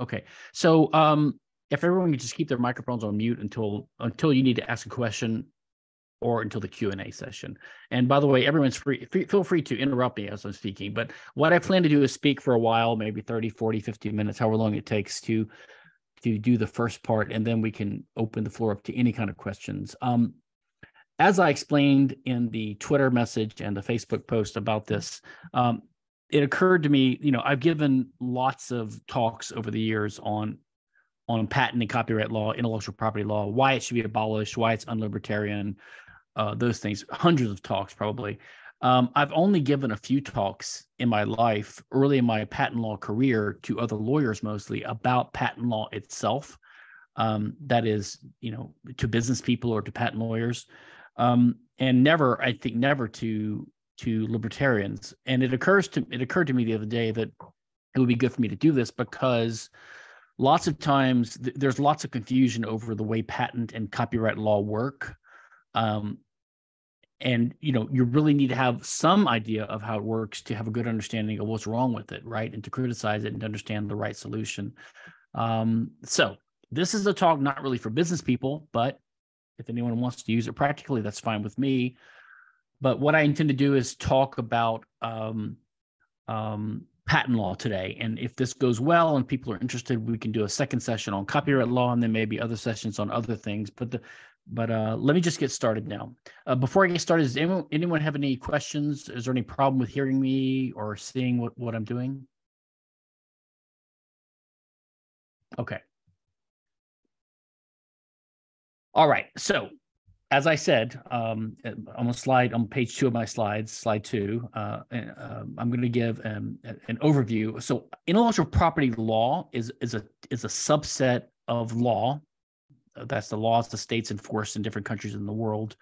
Okay. So um, if everyone could just keep their microphones on mute until until you need to ask a question or until the Q&A session. And by the way, everyone's free, feel free to interrupt me as I'm speaking, but what I plan to do is speak for a while, maybe 30, 40, 50 minutes, however long it takes to to do the first part and then we can open the floor up to any kind of questions. Um, as I explained in the Twitter message and the Facebook post about this, um, it occurred to me, you know, I've given lots of talks over the years on on patent and copyright law, intellectual property law, why it should be abolished, why it's unlibertarian, uh, those things, hundreds of talks probably. Um, I've only given a few talks in my life, early in my patent law career, to other lawyers mostly about patent law itself. Um, that is, you know, to business people or to patent lawyers, um, and never, I think, never to to libertarians. And it occurs to it occurred to me the other day that it would be good for me to do this because lots of times th- there's lots of confusion over the way patent and copyright law work. Um, and you know you really need to have some idea of how it works to have a good understanding of what's wrong with it right and to criticize it and understand the right solution um, so this is a talk not really for business people but if anyone wants to use it practically that's fine with me but what I intend to do is talk about um, um, patent law today. And if this goes well and people are interested, we can do a second session on copyright law and then maybe other sessions on other things. But the but uh, let me just get started now. Uh, before I get started, does anyone, anyone have any questions? Is there any problem with hearing me or seeing what, what I'm doing? Okay. All right. So as I said, um, on a slide on page two of my slides, slide two, uh, uh, I'm going to give um, an overview. So, intellectual property law is is a is a subset of law. That's the laws the states enforce in different countries in the world,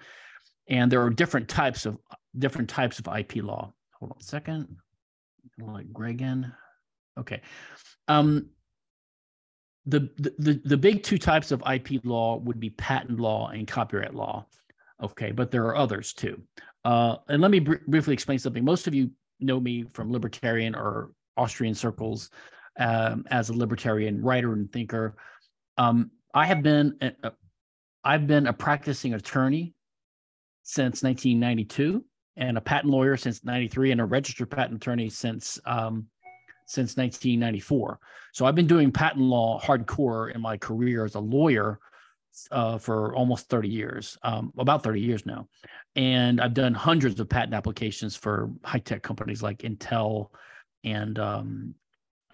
and there are different types of different types of IP law. Hold on a second. Let Greg in. Okay. Um, the, the the big two types of IP law would be patent law and copyright law. Okay, but there are others too. Uh, and let me br- briefly explain something. Most of you know me from libertarian or Austrian circles um, as a libertarian writer and thinker. Um, I have been I've been a practicing attorney since 1992 and a patent lawyer since 93 and a registered patent attorney since um, since 1994. So I've been doing patent law hardcore in my career as a lawyer uh, for almost 30 years, um, about 30 years now. And I've done hundreds of patent applications for high tech companies like Intel and um,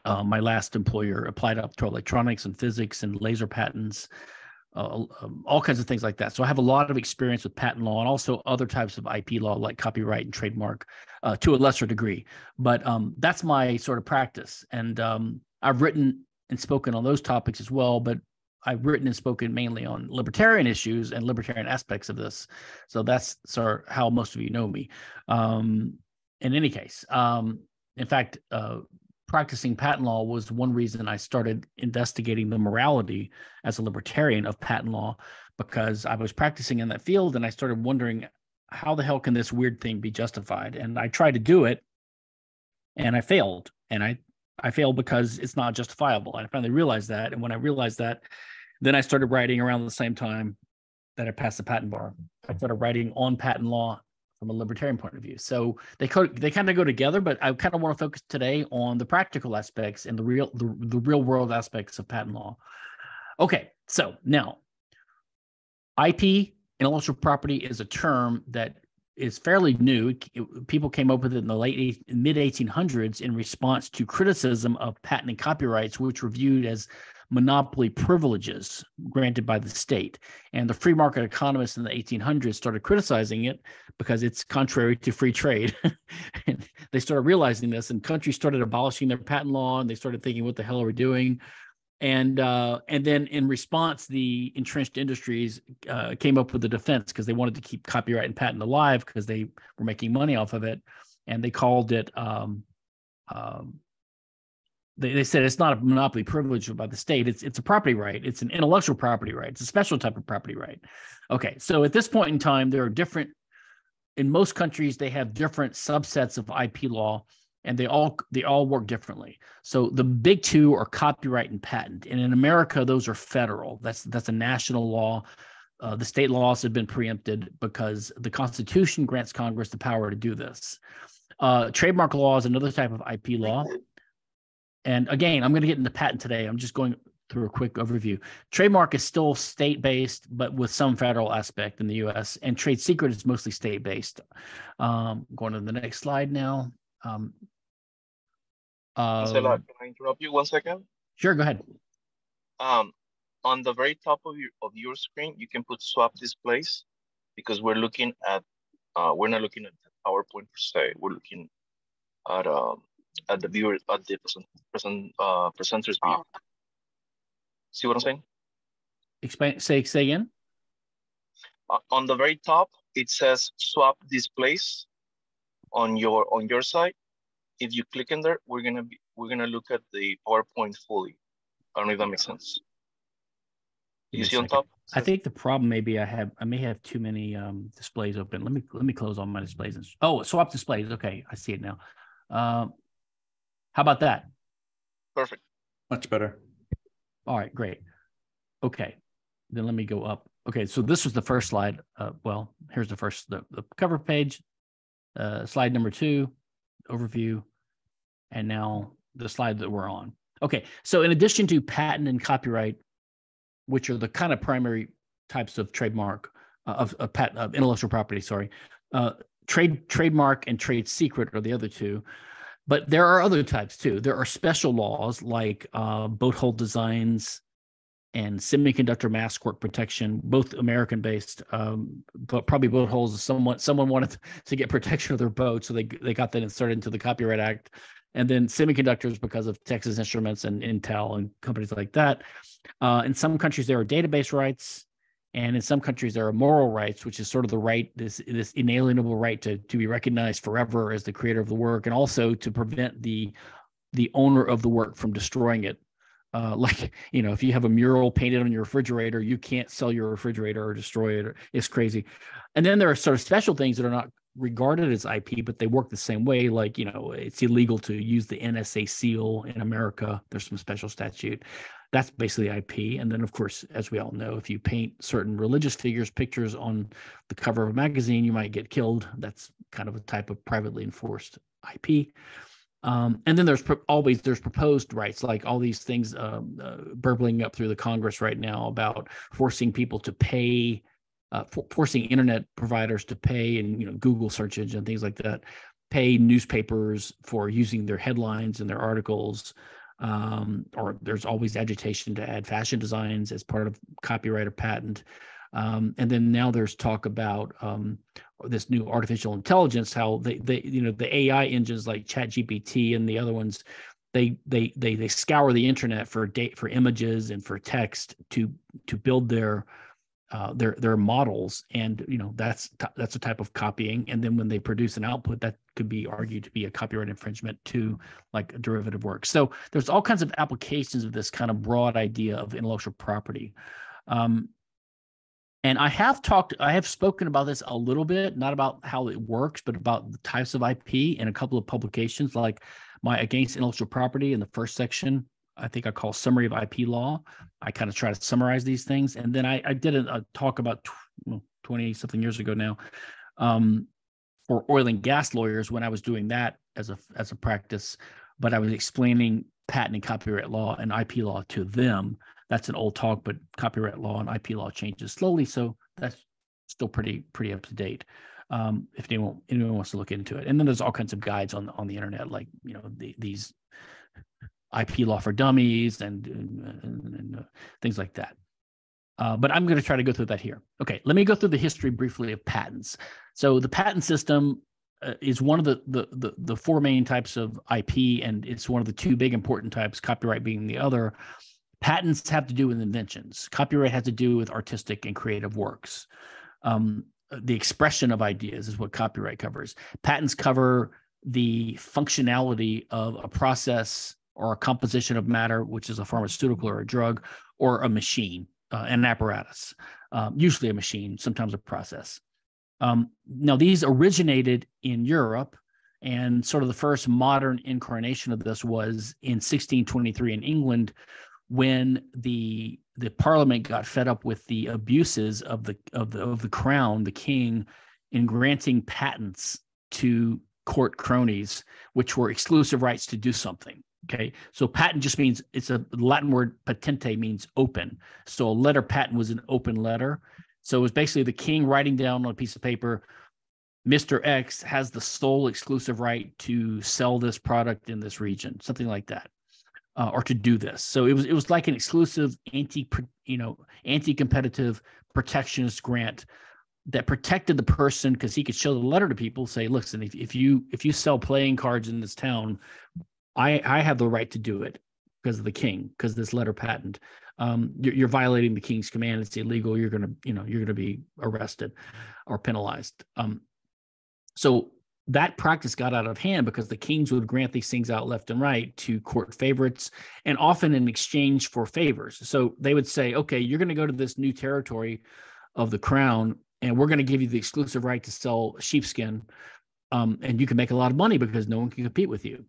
uh, my last employer applied optoelectronics and physics and laser patents um, all kinds of things like that. So I have a lot of experience with patent law and also other types of IP law like copyright and trademark uh, to a lesser degree. But um, that's my sort of practice. And um, I've written and spoken on those topics as well. But I've written and spoken mainly on libertarian issues and libertarian aspects of this. So that's sort of how most of you know me. Um, in any case, um, in fact, uh, practicing patent law was one reason I started investigating the morality as a libertarian of patent law because I was practicing in that field and I started wondering how the hell can this weird thing be justified? And I tried to do it and I failed. And I I failed because it's not justifiable. I finally realized that. And when I realized that, then I started writing around the same time that I passed the patent bar. I started writing on patent law from a libertarian point of view. So they co- they kind of go together, but I kind of want to focus today on the practical aspects and the real the, the real world aspects of patent law. Okay, so now IP intellectual property is a term that is fairly new. It, people came up with it in the late mid 1800s in response to criticism of patent and copyrights, which were viewed as monopoly privileges granted by the state. And the free market economists in the 1800s started criticizing it because it's contrary to free trade. and they started realizing this, and countries started abolishing their patent law, and they started thinking, "What the hell are we doing?" And uh, and then in response, the entrenched industries uh, came up with the defense because they wanted to keep copyright and patent alive because they were making money off of it, and they called it um, um, they, they said it's not a monopoly privilege by the state. It's it's a property right. It's an intellectual property right. It's a special type of property right. Okay, so at this point in time, there are different. In most countries, they have different subsets of IP law, and they all they all work differently. So the big two are copyright and patent, and in America those are federal. That's that's a national law. Uh, the state laws have been preempted because the Constitution grants Congress the power to do this. Uh, trademark law is another type of IP law. And again, I'm going to get into patent today. I'm just going through a quick overview. Trademark is still state based, but with some federal aspect in the US, and trade secret is mostly state based. Um, going to the next slide now. Um, uh, can I interrupt you one second? Sure, go ahead. Um, on the very top of your of your screen, you can put swap displays because we're looking at uh, we're not looking at the PowerPoint per se. We're looking at um at the viewer at the present present uh presenter's view. See what I'm saying? Explain. Say say again. Uh, on the very top, it says swap displays on your on your side. If you click in there, we're gonna be we're gonna look at the PowerPoint fully. I don't know if that makes sense. You see on top? I think the problem maybe I have I may have too many um, displays open. Let me let me close all my displays. And, oh, swap displays. Okay, I see it now. Um, how about that? Perfect. Much better. All right, great. Okay, then let me go up. Okay, so this was the first slide. Uh, well, here's the first the, the cover page. Uh, slide number two, overview, and now the slide that we're on. Okay, so in addition to patent and copyright, which are the kind of primary types of trademark uh, of, of patent of intellectual property, sorry, uh, trade trademark and trade secret are the other two. But there are other types too. There are special laws like uh, boat hull designs and semiconductor mask work protection, both American based, um, but probably boat hulls. Someone someone wanted to get protection of their boat, so they they got that inserted into the Copyright Act. And then semiconductors because of Texas Instruments and Intel and companies like that. Uh, in some countries, there are database rights and in some countries there are moral rights which is sort of the right this this inalienable right to to be recognized forever as the creator of the work and also to prevent the the owner of the work from destroying it. Uh, like you know if you have a mural painted on your refrigerator you can't sell your refrigerator or destroy it it's crazy. And then there are sort of special things that are not regarded as ip but they work the same way like you know it's illegal to use the nsa seal in america there's some special statute that's basically IP. And then, of course, as we all know, if you paint certain religious figures pictures on the cover of a magazine, you might get killed. That's kind of a type of privately enforced IP. Um, and then there's pro- always there's proposed rights, like all these things um, uh, burbling up through the Congress right now about forcing people to pay, uh, for- forcing internet providers to pay, and you know Google search engine and things like that, pay newspapers for using their headlines and their articles um, or there's always agitation to add fashion designs as part of copyright or patent. Um, and then now there's talk about um, this new artificial intelligence, how they, they, you know, the AI engines like ChatGPT and the other ones, they, they, they, they scour the internet for date for images and for text to, to build their, uh, their their models, and you know that's that's a type of copying. And then when they produce an output, that could be argued to be a copyright infringement to like a derivative work. So there's all kinds of applications of this kind of broad idea of intellectual property. Um, and I have talked, I have spoken about this a little bit, not about how it works, but about the types of IP in a couple of publications, like my Against Intellectual Property in the first section I think I call summary of IP law. I kind of try to summarize these things, and then I, I did a, a talk about twenty something years ago now um, for oil and gas lawyers when I was doing that as a as a practice, but I was explaining patent and copyright law and IP law to them. That's an old talk, but copyright law and IP law changes slowly, so that's still pretty pretty up to date. Um, if anyone anyone wants to look into it, and then there's all kinds of guides on on the internet, like you know the, these IP law for dummies and, and, and uh, things like that. Uh, but I'm going to try to go through that here. Okay, let me go through the history briefly of patents. So the patent system uh, is one of the, the, the the four main types of IP, and it's one of the two big important types, copyright being the other. Patents have to do with inventions. Copyright has to do with artistic and creative works. Um, the expression of ideas is what copyright covers. Patents cover the functionality of a process or a composition of matter, which is a pharmaceutical or a drug, or a machine, uh, an apparatus, um, usually a machine, sometimes a process. Um, now, these originated in Europe And sort of the first modern incarnation of this was in 1623 in England, when the the parliament got fed up with the abuses of the of the of the crown, the king, in granting patents to court cronies, which were exclusive rights to do something. Okay, so patent just means it's a Latin word patente means open. So a letter patent was an open letter. So it was basically the king writing down on a piece of paper, Mr. X has the sole exclusive right to sell this product in this region, something like that, uh, or to do this. So it was it was like an exclusive anti you know anti-competitive protectionist grant that protected the person because he could show the letter to people, say, listen, if, if you if you sell playing cards in this town, I I have the right to do it because of the king, because this letter patent. Um, you're, you're, violating the king's command. It's illegal. You're gonna, you know, you're gonna be arrested or penalized. Um, so that practice got out of hand because the kings would grant these things out left and right to court favorites and often in exchange for favors. So they would say, okay, you're going to go to this new territory of the crown and we're going to give you the exclusive right to sell sheepskin. Um, and you can make a lot of money because no one can compete with you.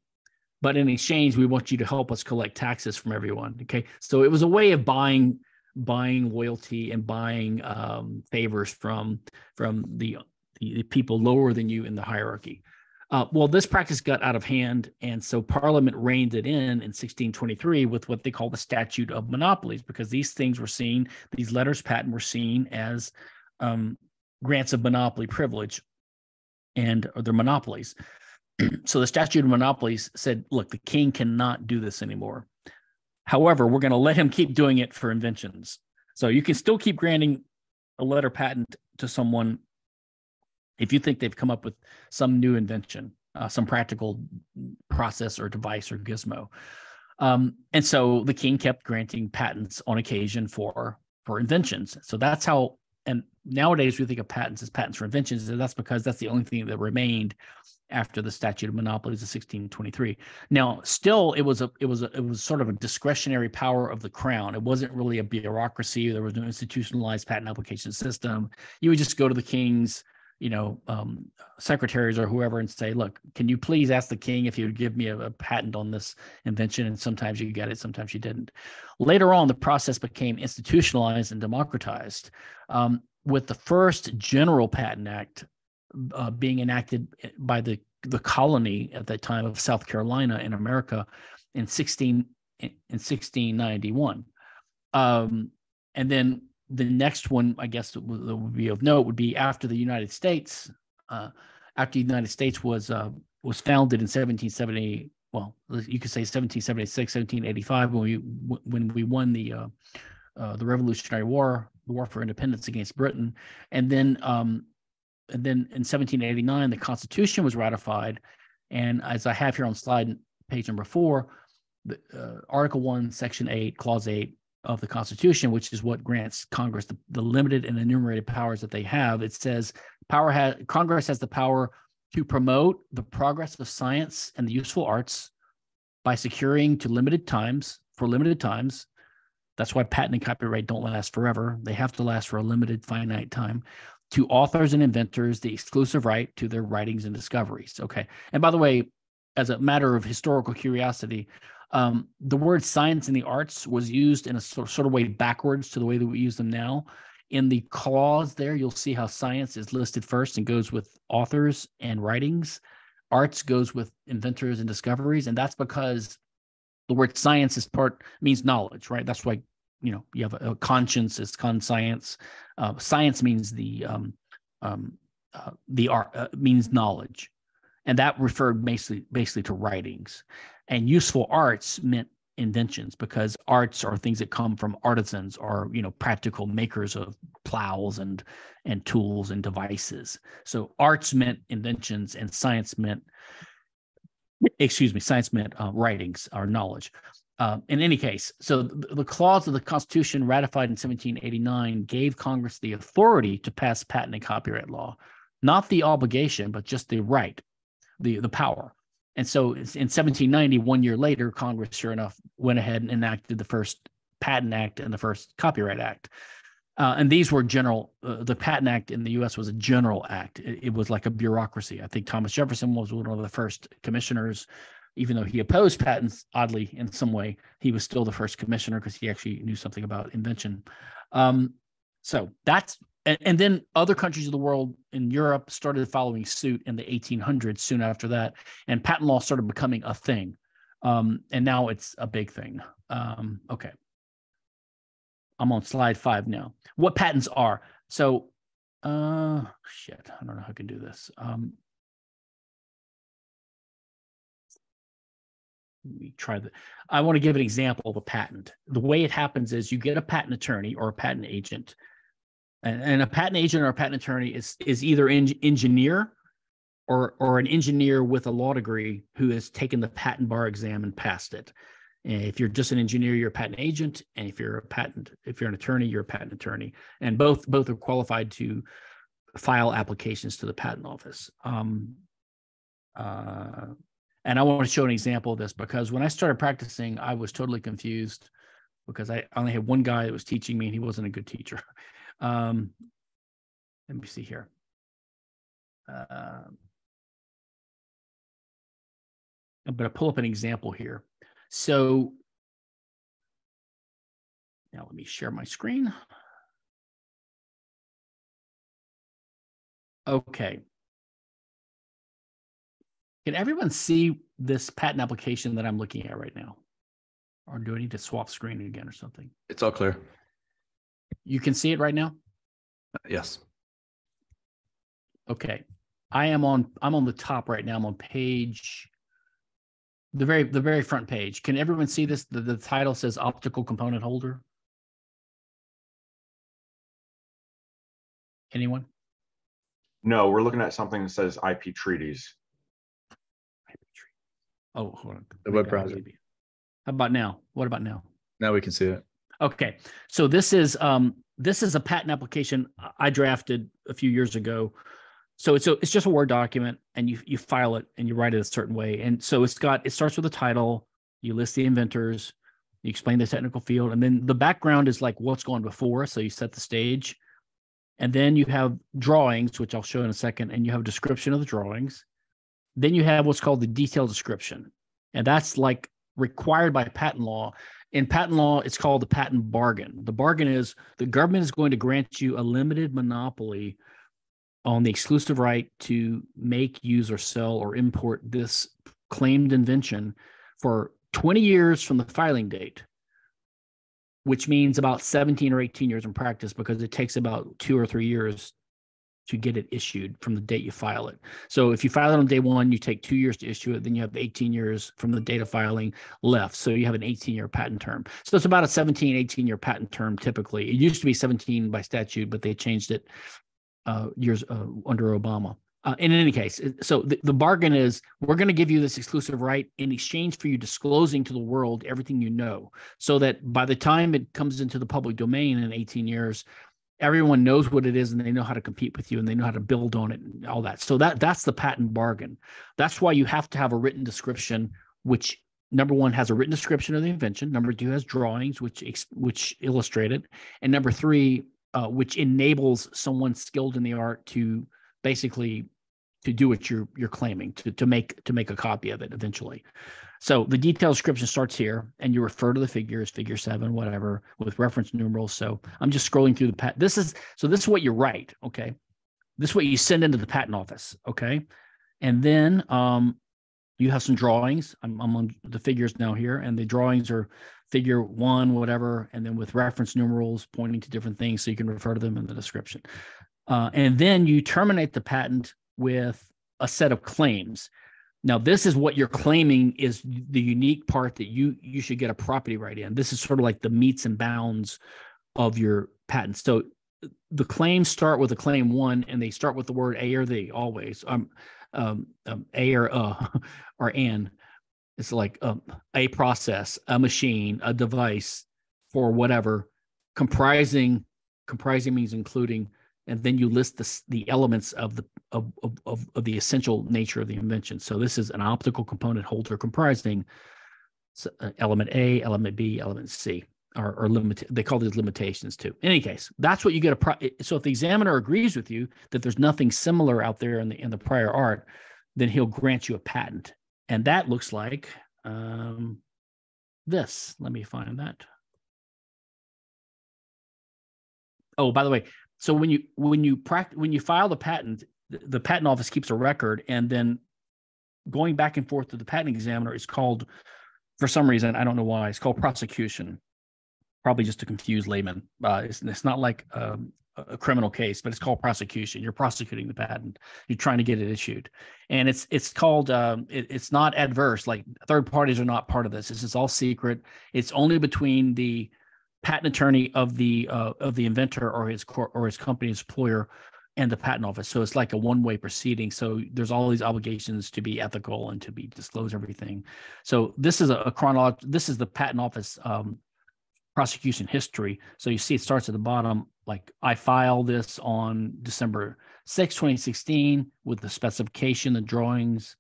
But in exchange, we want you to help us collect taxes from everyone. Okay. So it was a way of buying buying loyalty and buying um, favors from from the the, people lower than you in the hierarchy. Uh, well, this practice got out of hand, and so Parliament reined it in in 1623 with what they call the Statute of Monopolies, because these things were seen, these letters patent were seen as um, grants of monopoly privilege, and or their monopolies. so the Statute of Monopolies said, look, the king cannot do this anymore. However, we're going to let him keep doing it for inventions. So you can still keep granting a letter patent to someone if you think they've come up with some new invention, uh, some practical process or device or gizmo. Um, and so the king kept granting patents on occasion for for inventions. So that's how. And nowadays we think of patents as patents for inventions, and that's because that's the only thing that remained after the statute of monopolies of 1623. Now, still, it was a it was a, it was sort of a discretionary power of the crown. It wasn't really a bureaucracy. There was no institutionalized patent application system. You would just go to the king's you know, um, secretaries or whoever and say, look, can you please ask the king if he would give me a, a, patent on this invention? And sometimes you get it, sometimes you didn't. Later on, the process became institutionalized and democratized um, with the first General Patent Act uh, being enacted by the, the colony at that time of South Carolina in America in 16 in 1691. Um, and then the next one, I guess, that would be of note would be after the United States. Uh, after the United States was uh, was founded in 1770, well, you could say 1776, 1785, when we when we won the uh, uh, the Revolutionary War, the War for Independence against Britain, and then um, and then in 1789 the Constitution was ratified, and as I have here on slide page number four, the, uh, Article One, Section Eight, Clause Eight of the Constitution, which is what grants Congress the, the limited and enumerated powers that they have. It says power has Congress has the power to promote the progress of science and the useful arts by securing to limited times for limited times. That's why patent and copyright don't last forever. They have to last for a limited finite time. To authors and inventors, the exclusive right to their writings and discoveries. Okay. And by the way, as a matter of historical curiosity, um, the word science and the arts was used in a sort sort of way backwards to the way that we use them now. In the clause there, you'll see how science is listed first and goes with authors and writings. Arts goes with inventors and discoveries, and that's because the word science is part means knowledge, right? That's why you know you have a, a conscience is conscience. Uh, science means the um, um, uh, the art uh, means knowledge, and that referred basically basically to writings. And useful arts meant inventions because arts are things that come from artisans or you know practical makers of plows and and tools and devices. So arts meant inventions and science meant excuse me science meant uh, writings or knowledge uh, in any case so the, the clause of the constitution ratified in 1789 gave congress the authority to pass patent and copyright law not the obligation but just the right the the power and so in 1790, one year later, Congress, sure enough, went ahead and enacted the first Patent Act and the first Copyright Act. Uh, and these were general. Uh, the Patent Act in the U.S. was a general act. It, it, was like a bureaucracy. I think Thomas Jefferson was one of the first commissioners, even though he opposed patents. Oddly, in some way, he was still the first commissioner because he actually knew something about invention. Um, so that's and, and, then other countries of the world in Europe started following suit in the 1800s. Soon after that, and patent law started becoming a thing. Um, and now it's a big thing. Um, okay. I'm on slide five now. What patents are? So, uh, shit, I don't know how I can do this. Um, me try the. I want to give an example of a patent. The way it happens is you get a patent attorney or a patent agent, and, and a patent agent or a patent attorney is is either an engineer or or an engineer with a law degree who has taken the patent bar exam and passed it. And if you're just an engineer, you're a patent agent, and if you're a patent, if you're an attorney, you're a patent attorney, and both both are qualified to file applications to the patent office. Um, uh, and I want to show an example of this because when I started practicing, I was totally confused because I only had one guy that was teaching me, and he wasn't a good teacher. Um, let me see here. Uh, I'm going to pull up an example here. So now let me share my screen. Okay. Can everyone see this patent application that I'm looking at right now? Or do I need to swap screen again or something? It's all clear. You can see it right now? Yes. Okay. I am on I'm on the top right now. I'm on page the very the very front page. Can everyone see this? The, the title says optical component holder. Anyone? No, we're looking at something that says IP treaties. Oh, hold on. The web browser. How about now? What about now? Now we can see it. Okay. So this is um this is a patent application I drafted a few years ago so it's a, it's just a word document and you you file it and you write it a certain way and so it's got it starts with a title you list the inventors you explain the technical field and then the background is like what's gone before so you set the stage and then you have drawings which i'll show in a second and you have a description of the drawings then you have what's called the detailed description. And that's like required by patent law. In patent law it's called the patent bargain. The bargain is the government is going to grant you a limited monopoly on the exclusive right to make, use, or sell or import this claimed invention for 20 years from the filing date, which means about 17 or 18 years in practice because it takes about two or three years to get it issued from the date you file it. So if you file it on day one, you take two years to issue it, then you have 18 years from the date of filing left. So you have an 18 year patent term. So it's about a 17, 18 year patent term typically. It used to be 17 by statute, but they changed it uh, years uh, under Obama. Uh, in any case, so the, the bargain is we're going to give you this exclusive right in exchange for you disclosing to the world everything you know, so that by the time it comes into the public domain in 18 years, everyone knows what it is and they know how to compete with you and they know how to build on it and all that. So that that's the patent bargain. That's why you have to have a written description, which number one has a written description of the invention. Number two has drawings which which illustrate it, and number three uh, which enables someone skilled in the art to basically to do what you're you're claiming to to make to make a copy of it eventually. So the detailed description starts here, and you refer to the figures, figure seven, whatever, with reference numerals. So I'm just scrolling through the pat. This is so this is what you write, okay? This is what you send into the patent office, okay? And then um, you have some drawings. I'm, I'm on the figures now here, and the drawings are figure one, whatever, and then with reference numerals pointing to different things so you can refer to them in the description. Uh, and then you terminate the patent with a set of claims. Now, this is what you're claiming is the unique part that you you should get a property right in. This is sort of like the metes and bounds of your patent. So the claims start with a claim one, and they start with the word a or the always. Um, um, um a or uh or an it's like um, a process, a machine, a device for whatever, comprising comprising means including, and then you list the, the elements of the of, of, of the essential nature of the invention. So this is an optical component holder comprising uh, element A, element B, element C. or, limit. They call these limitations too. In any case, that's what you get a. Pro- so if the examiner agrees with you that there's nothing similar out there in the in the prior art, then he'll grant you a patent, and that looks like um, this. Let me find that. Oh, by the way, so when you when you practice when you file the patent, the, the patent office keeps a record, and then going back and forth to the patent examiner is called, for some reason, I don't know why, it's called prosecution. Probably just to confuse laymen. Uh, it's, it's not like um, a criminal case, but it's called prosecution. You're prosecuting the patent. You're trying to get it issued, and it's it's called um, it, it's not adverse. Like third parties are not part of this. This is all secret. It's only between the patent attorney of the uh, of the inventor or his cor- or his company's employer and the patent office. So it's like a one way proceeding. So there's all these obligations to be ethical and to be disclose everything. So this is a, a. This is the patent office um, prosecution history. So you see, it starts at the bottom. Like I filed this on December 6, 2016, with the specification, the drawings,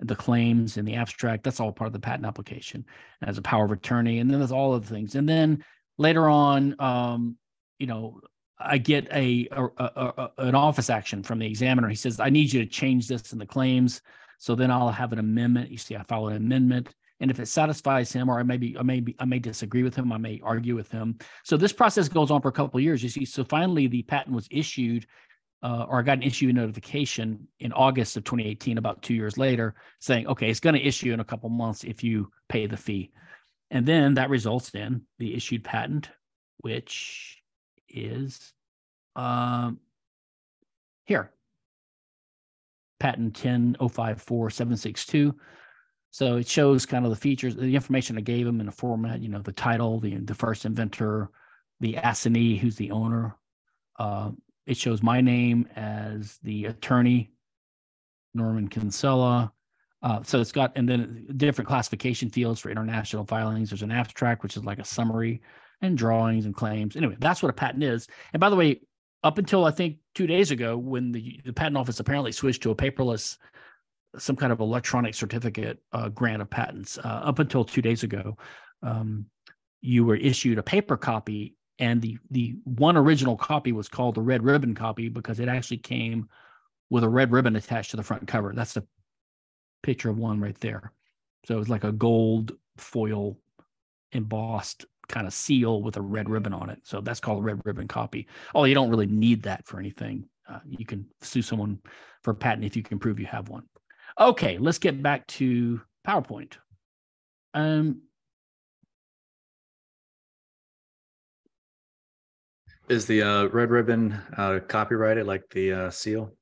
the claims, and the abstract. That's all part of the patent application as a power of attorney. And then there's all of the things. And then later on, um, you know, I get a, a, a, a, an office action from the examiner. He says, I need you to change this in the claims. So then I'll have an amendment. You see, I file an amendment. And if it satisfies him, or I may be, I may be, I may disagree with him, I may argue with him. So this process goes on for a couple years. You see, so finally the patent was issued, uh, or I got an issue notification in August of 2018, about two years later, saying, okay, it's going to issue in a couple months if you pay the fee. And then that results in the issued patent, which is um, here, patent 10054-762. So it shows kind of the features, the information I gave them in a format, you know, the title, the, the first inventor, the assignee, who's the owner. Uh, it shows my name as the attorney, Norman Kinsella. Uh, so it's got, and then different classification fields for international filings. There's an abstract, which is like a summary, and drawings and claims. Anyway, that's what a patent is. And by the way, up until I think two days ago, when the, the patent office apparently switched to a paperless, some kind of electronic certificate uh, grant of patents, uh, up until two days ago, um, you were issued a paper copy, and the the one original copy was called the red ribbon copy because it actually came with a red ribbon attached to the front cover. That's the picture of one right there. So it's like a gold foil embossed kind of seal with a red ribbon on it. So that's called a red ribbon copy. Oh, you don't really need that for anything. Uh, you can sue someone for patent if you can prove you have one. Okay, let's get back to PowerPoint. Um, Is the uh, red ribbon uh, copyrighted like the uh, seal?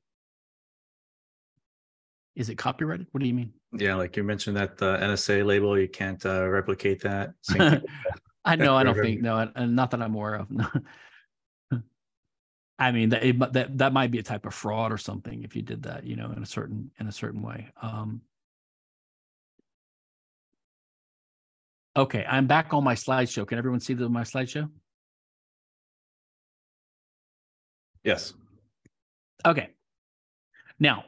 Is it copyrighted? What do you mean? Yeah, like you mentioned that the NSA label, you can't uh, replicate that. I know. I don't think no. Not that I'm aware of. I mean that it, that that might be a type of fraud or something if you did that, you know, in a certain in a certain way. Um, okay, I'm back on my slideshow. Can everyone see the, my slideshow? yes. Okay. Now,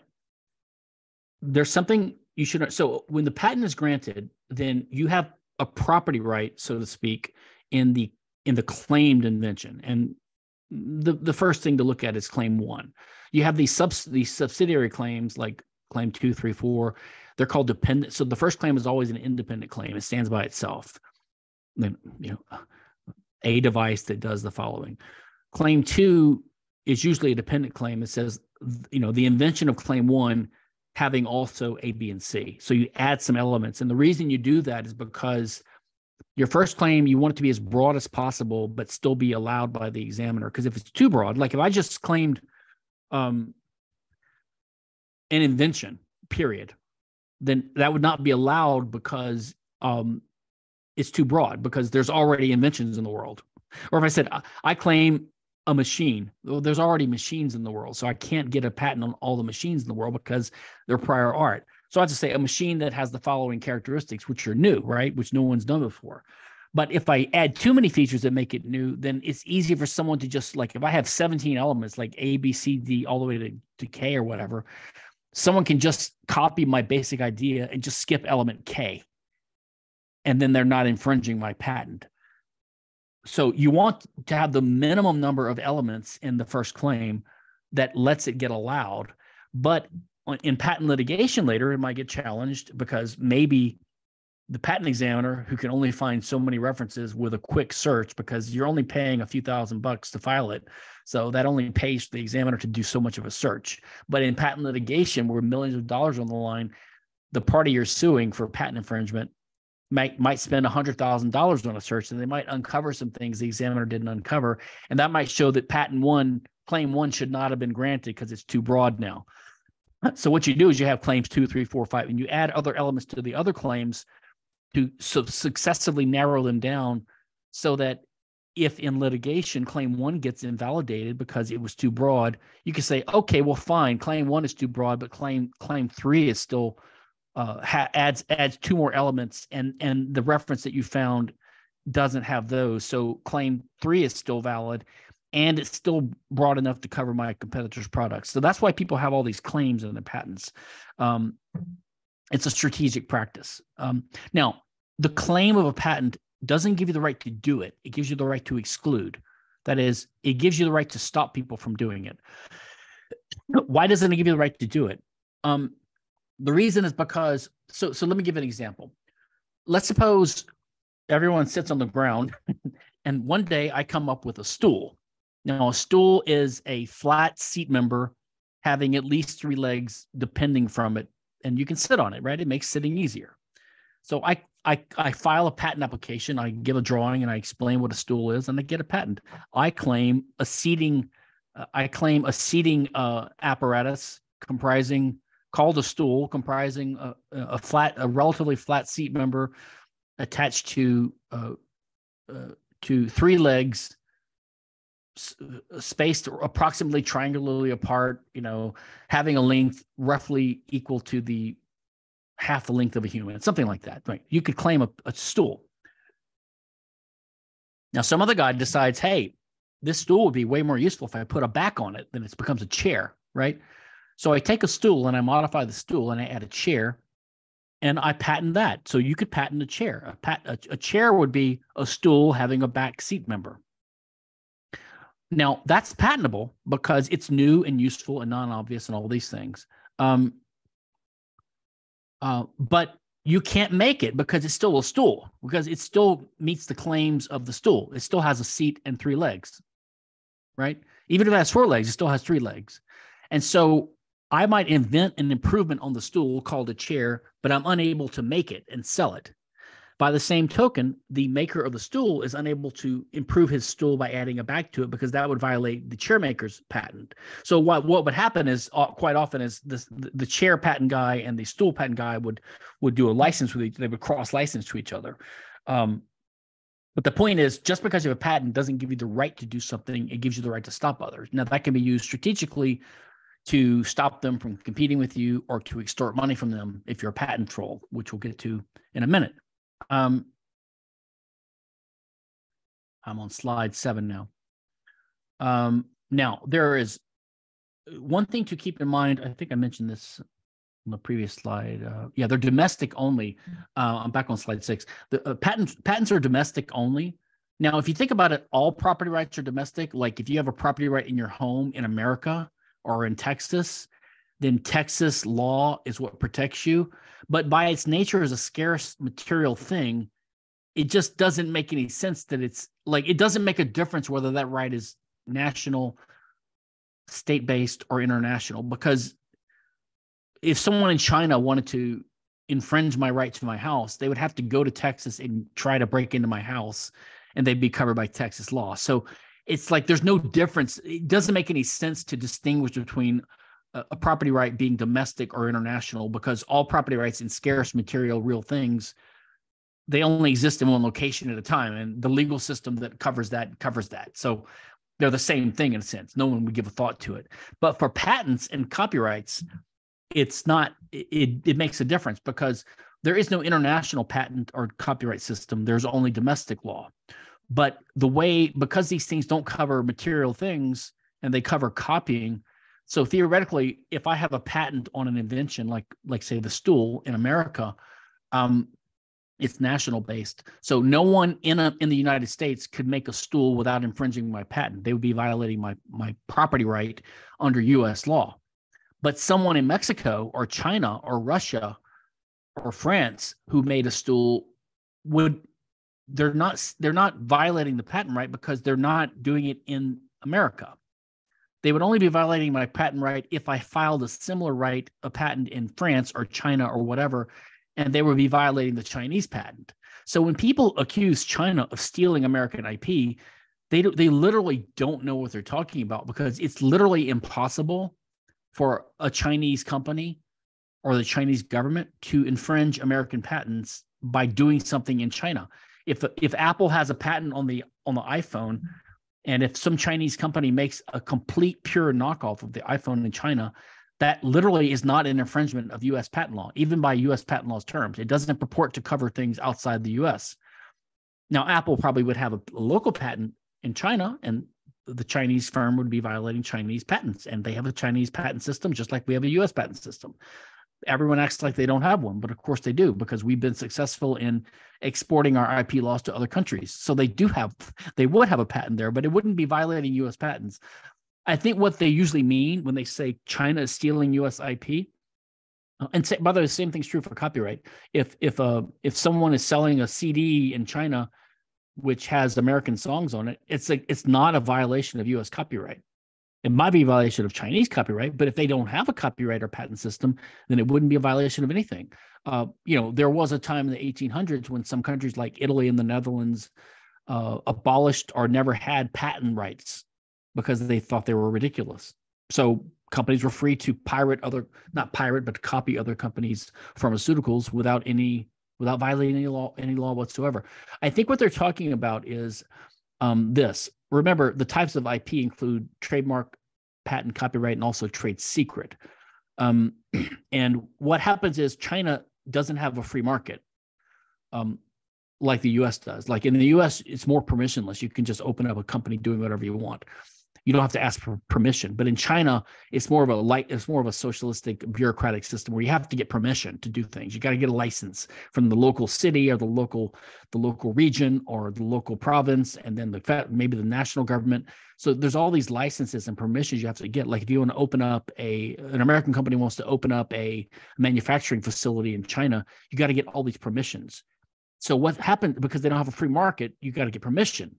there's something you should. So when the patent is granted, then you have a property right, so to speak, in the in the claimed invention. And the the first thing to look at is claim one. You have these subs these subsidiary claims like claim two, three, four. They're called dependent. So the first claim is always an independent claim. It stands by itself. Then you know a device that does the following. Claim two is usually a dependent claim. It says, you know, the invention of claim one having also A, B, and C. So you add some elements. And the reason you do that is because your first claim, you want it to be as broad as possible, but still be allowed by the examiner. Because if it's too broad, like if I just claimed um, an invention, period, then that would not be allowed because um, it's too broad, because there's already inventions in the world. Or if I said, I- I claim a machine. There's already machines in the world, so I can't get a patent on all the machines in the world because they're prior art. So I have to say a machine that has the following characteristics, which are new, right? Which no one's done before. But if I add too many features that make it new, then it's easy for someone to just like if I have 17 elements like A, B, C, D, all the way to, to K or whatever, someone can just copy my basic idea and just skip element K. And then they're not infringing my patent. So you want to have the minimum number of elements in the first claim that lets it get allowed. But in patent litigation later, it might get challenged because maybe the patent examiner who can only find so many references with a quick search because you're only paying a few thousand bucks to file it. So that only pays the examiner to do so much of a search. But in patent litigation, where millions of dollars on the line, the party you're suing for patent infringement might might spend $100,000 on a search and they might uncover some things the examiner didn't uncover. And that might show that patent one, claim one should not have been granted because it's too broad now. So what you do is you have claims two, three, four, five, and you add other elements to the other claims to su- successively narrow them down so that if in litigation claim one gets invalidated because it was too broad, you can say, okay, well, fine, claim one is too broad, but claim claim three is still uh, ha- adds adds two more elements, and and the reference that you found doesn't have those, so claim three is still valid, and it's still broad enough to cover my competitor's products. So that's why people have all these claims in their patents. Um, it's a strategic practice. Um, now, the claim of a patent doesn't give you the right to do it. It gives you the right to exclude. That is, it gives you the right to stop people from doing it. Why doesn't it give you the right to do it? Um, the reason is because so so let me give an example. Let's suppose everyone sits on the ground and one day I come up with a stool. Now a stool is a flat seat member having at least three legs depending from it and you can sit on it, right? It makes sitting easier. So I I I file a patent application, I give a drawing and I explain what a stool is and I get a patent. I claim a seating uh, I claim a seating uh, apparatus comprising called a stool comprising a, a, flat a relatively flat seat member attached to uh, uh to three legs uh, spaced approximately triangularly apart, you know, having a length roughly equal to the half the length of a human, something like that. Right? You could claim a, a stool. Now, some other guy decides, hey, this stool would be way more useful if I put a back on it, then it becomes a chair, right? So I take a stool and I modify the stool and I add a chair and I patent that. So you could patent a chair. A, pat, a, a chair would be a stool having a back seat member. Now that's patentable because it's new and useful and non-obvious and all these things. Um, uh, but you can't make it because it's still a stool because it still meets the claims of the stool. It still has a seat and three legs, right? Even if it has four legs, it still has three legs. And so I might invent an improvement on the stool called a chair, but I'm unable to make it and sell it. By the same token, the maker of the stool is unable to improve his stool by adding a back to it because that would violate the chair maker's patent. So what what would happen is uh, quite often is the chair patent guy and the stool patent guy would would do a license with each they would cross license to each other. Um, but the point is, just because you have a patent doesn't give you the right to do something. It gives you the right to stop others. Now that can be used strategically to stop them from competing with you or to extort money from them if you're a patent troll, which we'll get to in a minute. Um, I'm on slide seven now. Um, now, there is one thing to keep in mind. I think I mentioned this on the previous slide. Uh, yeah, they're domestic only. Uh, I'm back on slide six. The uh, patents patents are domestic only. Now, if you think about it, all property rights are domestic. Like if you have a property right in your home in America or in Texas, then Texas law is what protects you. But by its nature as a scarce material thing, it just doesn't make any sense that it's like it doesn't make a difference whether that right is national, state based, or international. Because if someone in China wanted to infringe my right to my house, they would have to go to Texas and try to break into my house and they'd be covered by Texas law. So it's like there's no difference. It doesn't make any sense to distinguish between a property right being domestic or international because all property rights in scarce material real things they only exist in one location at a time and the legal system that covers that covers that. So they're the same thing in a sense. No one would give a thought to it. But for patents and copyrights it's not it, it makes a difference because there is no international patent or copyright system. There's only domestic law but the way because these things don't cover material things and they cover copying so theoretically, if I have a patent on an invention, like like say the stool in America, um, It's national based. So no one in a in the United States could make a stool without infringing my patent. They would be violating my my property right under US law. But someone in Mexico or China or Russia or France who made a stool would they're not they're not violating the patent right because they're not doing it in America. They would only be violating my patent right if I filed a similar right, a patent in France or China or whatever, and they would be violating the Chinese patent. So when people accuse China of stealing American IP, they do, they literally don't know what they're talking about because it's literally impossible for a Chinese company or the Chinese government to infringe American patents by doing something in China. If if Apple has a patent on the on the iPhone, and if some Chinese company makes a complete pure knockoff of the iPhone in China, that literally is not an infringement of US patent law, even by US patent law's terms. It doesn't purport to cover things outside the US. Now, Apple probably would have a local patent in China, and the Chinese firm would be violating Chinese patents, and they have a Chinese patent system just like we have a US patent system everyone acts like they don't have one, but of course they do because we've been successful in exporting our IP laws to other countries. So they do have, they would have a patent there, but it wouldn't be violating US patents. I think what they usually mean when they say China is stealing US IP, uh, and say, by the way, the same thing's true for copyright. If if uh if someone is selling a CD in China which has American songs on it, it's a it's not a violation of US copyright it might be a violation of Chinese copyright, but if they don't have a copyright or patent system, then it wouldn't be a violation of anything. Uh, you know, there was a time in the 1800s when some countries like Italy and the Netherlands uh, abolished or never had patent rights because they thought they were ridiculous. So companies were free to pirate other, not pirate, but copy other companies' pharmaceuticals without any, without violating any law, any law whatsoever. I think what they're talking about is um, this remember the types of IP include trademark, patent, copyright, and also trade secret. Um, and what happens is China doesn't have a free market um, like the US does. Like in the US, it's more permissionless. You can just open up a company doing whatever you want you don't have to ask for permission. But in China, it's more of a light, it's more of a socialistic bureaucratic system where you have to get permission to do things. You got to get a license from the local city or the local, the local region or the local province, and then the maybe the national government. So there's all these licenses and permissions you have to get. Like if you want to open up a an American company wants to open up a manufacturing facility in China, you got to get all these permissions. So what happened because they don't have a free market, you got to get permission.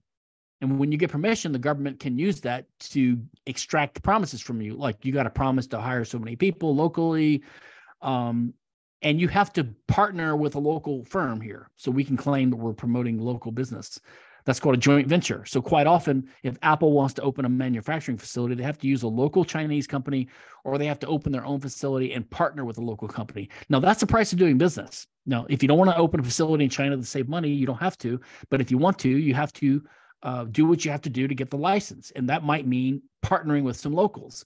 And when you get permission, the government can use that to extract promises from you. Like you got a promise to hire so many people locally. Um, and you have to partner with a local firm here. So we can claim that we're promoting local business. That's called a joint venture. So quite often, if Apple wants to open a manufacturing facility, they have to use a local Chinese company or they have to open their own facility and partner with a local company. Now that's the price of doing business. Now, if you don't want to open a facility in China to save money, you don't have to. But if you want to, you have to uh, do what you have to do to get the license, and that might mean partnering with some locals.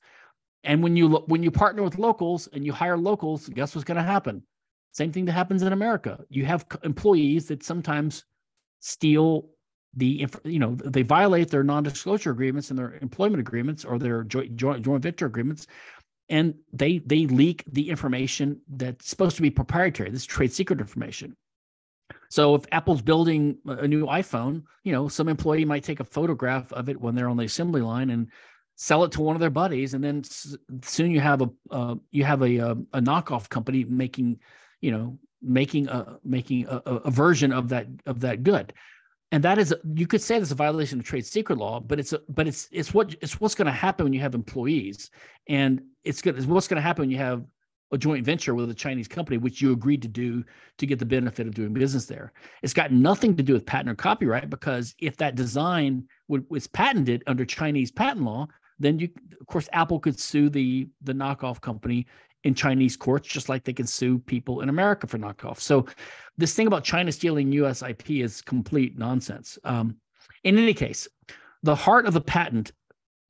And when you when you partner with locals and you hire locals, guess what's going to happen? Same thing that happens in America. You have employees that sometimes steal the you know they violate their non-disclosure agreements and their employment agreements or their joint joint, joint venture agreements and they they leak the information that's supposed to be proprietary this trade secret information so if Apple's building a new iPhone, you know, some employee might take a photograph of it when they're on the assembly line and sell it to one of their buddies, and then soon you have a uh, you have a, a, a knockoff company making, you know, making a making a, a version of that of that good. And that is you could say that's a violation of trade secret law but it's a, but it's it's what it's what's going to happen when you have employees. And it's good it's what's going to happen when you have a joint venture with a Chinese company, which you agreed to do to get the benefit of doing business there. It's got nothing to do with patent or copyright because if that design was patented under Chinese patent law, then you, of course, Apple could sue the the knockoff company in Chinese courts, just like they can sue people in America for knockoff. So, this thing about China stealing U.S. IP is complete nonsense. Um, in any case, the heart of the patent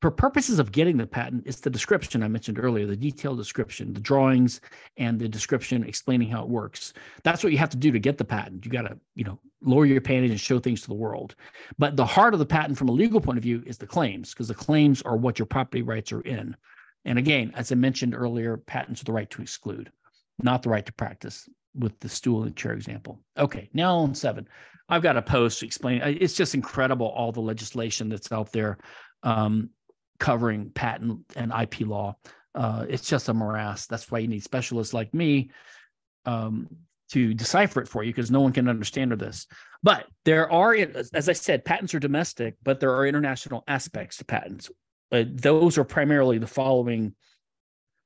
for purposes of getting the patent, it's the description I mentioned earlier, the detailed description, the drawings and the description explaining how it works. That's what you have to do to get the patent. You got to, you know, lower your panties and show things to the world. But the heart of the patent from a legal point of view is the claims, because the claims are what your property rights are in. And again, as I mentioned earlier, patents are the right to exclude, not the right to practice. with the stool and chair example. Okay, now on seven, I've got a post explaining. It's just incredible all the legislation that's out there um, covering patent and IP law. Uh, it's just a morass. That's why you need specialists like me um, to decipher it for you because no one can understand this. But there are, as I said, patents are domestic, but there are international aspects to patents. Uh, those are primarily the following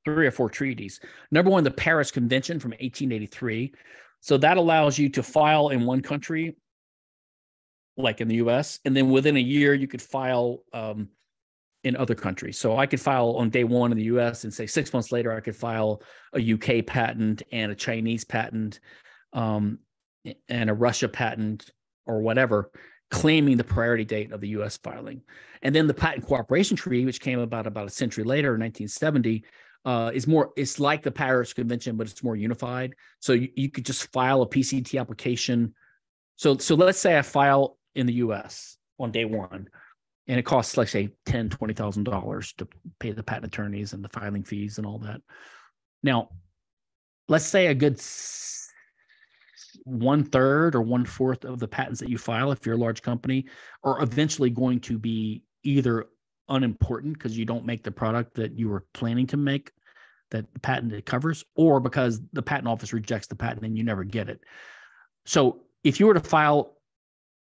three or four treaties. Number one, the Paris Convention from 1883. So that allows you to file in one country, like in the US, and then within a year, you could file um, in other countries. So I could file on day one in the US and say six months later, I could file a UK patent and a Chinese patent um, and a Russia patent or whatever, claiming the priority date of the US filing. And then the Patent Cooperation Treaty, which came about about a century later in 1970, uh, is more it's like the paris convention but it's more unified so you, you could just file a pct application so so let's say i file in the us on day one and it costs like say ten twenty thousand dollars to pay the patent attorneys and the filing fees and all that now let's say a good one third or one fourth of the patents that you file if you're a large company are eventually going to be either unimportant because you don't make the product that you were planning to make that the patent it covers, or because the patent office rejects the patent and you never get it. So if you were to file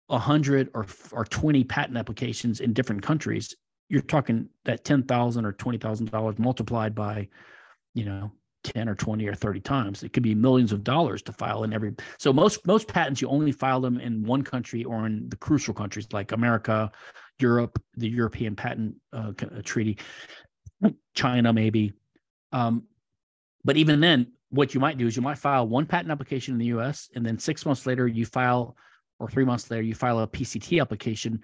a hundred or or twenty patent applications in different countries, you're talking that ten thousand or twenty thousand dollars multiplied by, you know, 10 or 20 or 30 times it could be millions of dollars to file in every so most most patents you only file them in one country or in the crucial countries like america Europe, the European Patent uh, uh, Treaty, China maybe. Um, but even then, what you might do is you might file one patent application in the U.S. and then six months later you file, or three months later you file a PCT application,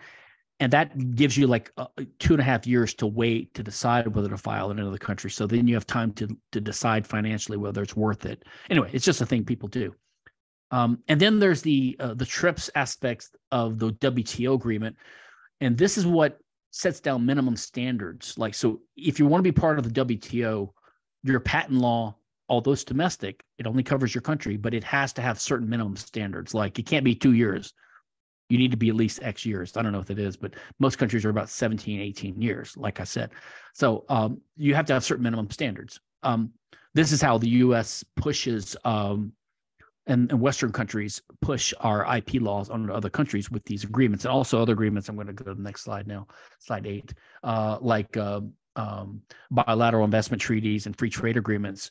and that gives you like uh, two and a half years to wait to decide whether to file in another country. So then you have time to to decide financially whether it's worth it. Anyway, it's just a thing people do. Um, and then there's the uh, the TRIPS aspects of the WTO agreement, and this is what sets down minimum standards. Like, so if you want to be part of the WTO, your patent law, although it's domestic, it only covers your country, but it has to have certain minimum standards. Like, it can't be two years. You need to be at least X years. I don't know if it is, but most countries are about 17, 18 years, like I said. So um, you have to have certain minimum standards. Um, this is how the US pushes um, and, and, Western countries push our IP laws on other countries with these agreements, and also other agreements. I'm going to go to the next slide now, slide eight, uh, like uh, um, bilateral investment treaties and free trade agreements.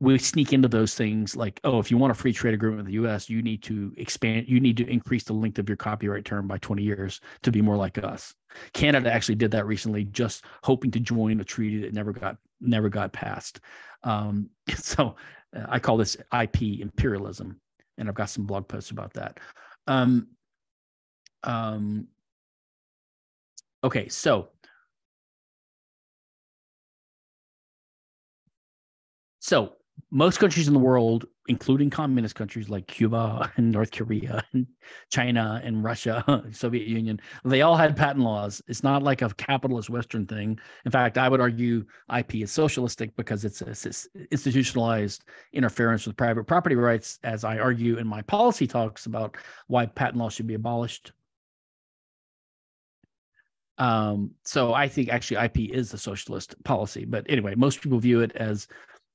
We sneak into those things like, oh, if you want a free trade agreement with the U.S., you need to expand, you need to increase the length of your copyright term by 20 years to be more like us. Canada actually did that recently, just hoping to join a treaty that never got never got passed. Um, so I call this IP imperialism, and I've got some blog posts about that. Um, um, okay, so so most countries in the world including communist countries like Cuba and North Korea and China and Russia, Soviet Union, they all had patent laws. It's not like a capitalist Western thing. In fact, I would argue IP is socialistic because it's, a, it's institutionalized interference with private property rights, as I argue in my policy talks about why patent law should be abolished. Um, so I think actually IP is a socialist policy. But anyway, most people view it as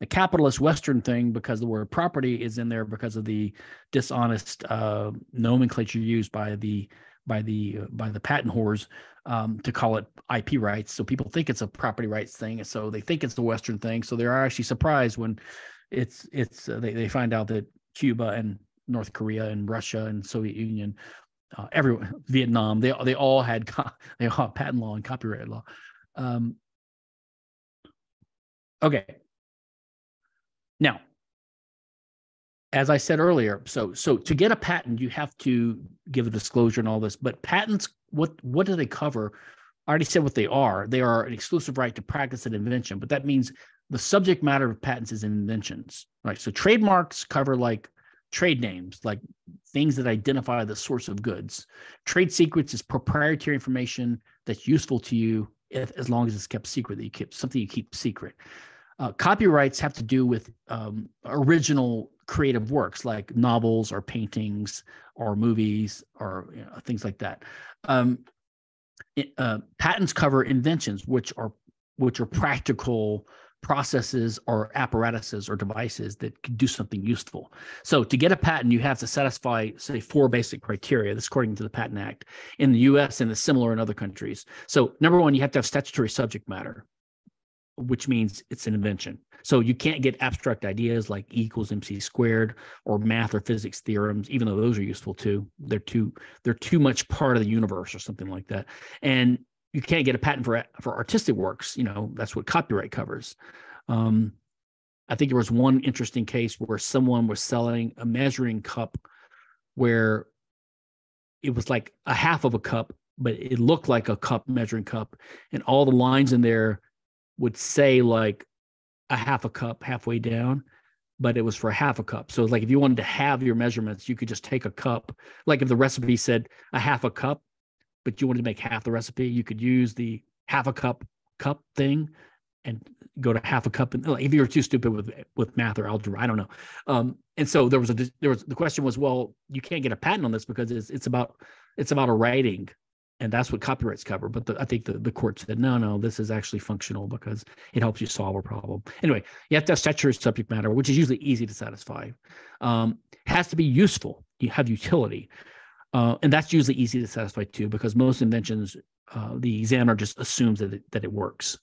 a capitalist Western thing because the word property is in there because of the dishonest uh, nomenclature used by the by the uh, by the patent whores um, to call it IP rights. So people think it's a property rights thing, so they think it's the Western thing. So they are actually surprised when it's it's uh, they they find out that Cuba and North Korea and Russia and Soviet Union, uh, everyone Vietnam, they they all had they all had patent law and copyright law. Um, okay, now, as I said earlier, so so to get a patent, you have to give a disclosure and all this. But patents, what what do they cover? I already said what they are. They are an exclusive right to practice an invention, but that means the subject matter of patents is inventions, right? So trademarks cover like trade names, like things that identify the source of goods. Trade secrets is proprietary information that's useful to you if, as long as it's kept secret. That you keep something you keep secret. Uh, copyrights have to do with um, original creative works like novels or paintings or movies or you know, things like that. Um, it, uh, patents cover inventions, which are which are practical processes or apparatuses or devices that can do something useful. So to get a patent, you have to satisfy, say, four basic criteria. This according to the Patent Act in the US and it's similar in other countries. So number one, you have to have statutory subject matter, which means it's an invention. So you can't get abstract ideas like E equals MC squared or math or physics theorems, even though those are useful too. They're too they're too much part of the universe or something like that. And you can't get a patent for for artistic works. You know that's what copyright covers. Um, I think there was one interesting case where someone was selling a measuring cup where it was like a half of a cup, but it looked like a cup measuring cup, and all the lines in there would say like a half a cup halfway down, but it was for half a cup. So like if you wanted to have your measurements, you could just take a cup. Like if the recipe said a half a cup, but you wanted to make half the recipe, you could use the half a cup cup thing and go to half a cup. And like, if you were too stupid with with math or algebra, I don't know. Um, and so there was a there was the question was, well, you can't get a patent on this because it's it's about it's about a writing and that's what copyrights cover. But the, I think the, the court said, no, no, this is actually functional because it helps you solve a problem. Anyway, you have to have statutory subject matter, which is usually easy to satisfy. Um, has to be useful. You have utility. Uh, and that's usually easy to satisfy too, because most inventions, uh, the examiner just assumes that it, that it works.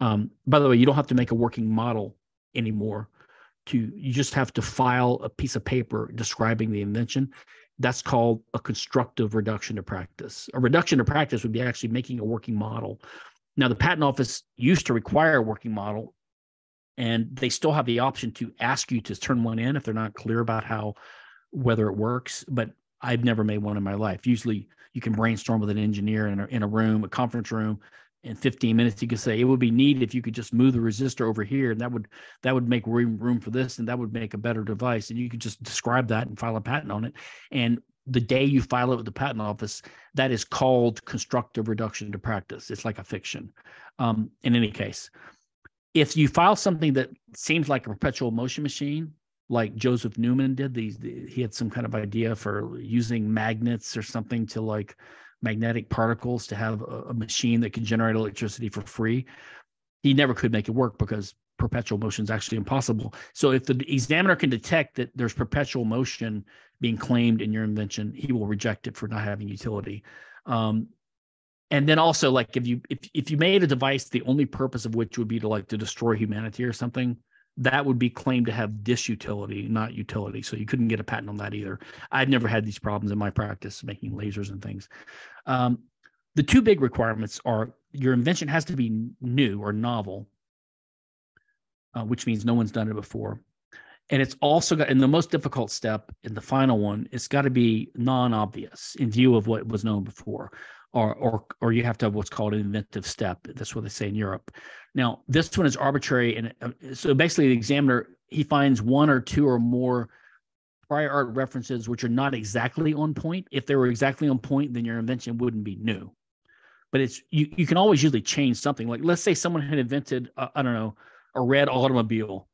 Um, by the way, you don't have to make a working model anymore. To you just have to file a piece of paper describing the invention, that's called a constructive reduction to practice. A reduction to practice would be actually making a working model. Now, the patent office used to require a working model, and they still have the option to ask you to turn one in if they're not clear about how whether it works. But I've never made one in my life. Usually, you can brainstorm with an engineer in a, in a room, a conference room, in 15 minutes you could say it would be neat if you could just move the resistor over here and that would that would make room room for this and that would make a better device and you could just describe that and file a patent on it. And the day you file it with the patent office that is called constructive reduction to practice. It's like a fiction. Um, in any case if you file something that seems like a perpetual motion machine like joseph newman did these he had some kind of idea for using magnets or something to like magnetic particles to have a, a machine that can generate electricity for free. He never could make it work because perpetual motion is actually impossible. So if the examiner can detect that there's perpetual motion being claimed in your invention, he will reject it for not having utility. Um, and then also like if you if if you made a device the only purpose of which would be to like to destroy humanity or something, that would be claimed to have disutility, not utility. So you couldn't get a patent on that either. I've never had these problems in my practice making lasers and things. Um, the two big requirements are your invention has to be new or novel, uh, which means no one's done it before. And it's also got, and the most difficult step in the final one, it's got to be non obvious in view of what was known before or or or you have to have what's called an inventive step. That's what they say in Europe. Now, this one is arbitrary, and uh, so basically, the examiner he finds one or two or more prior art references which are not exactly on point. If they were exactly on point, then your invention wouldn't be new. But it's you you can always usually change something. Like let's say someone had invented uh, I don't know a red automobile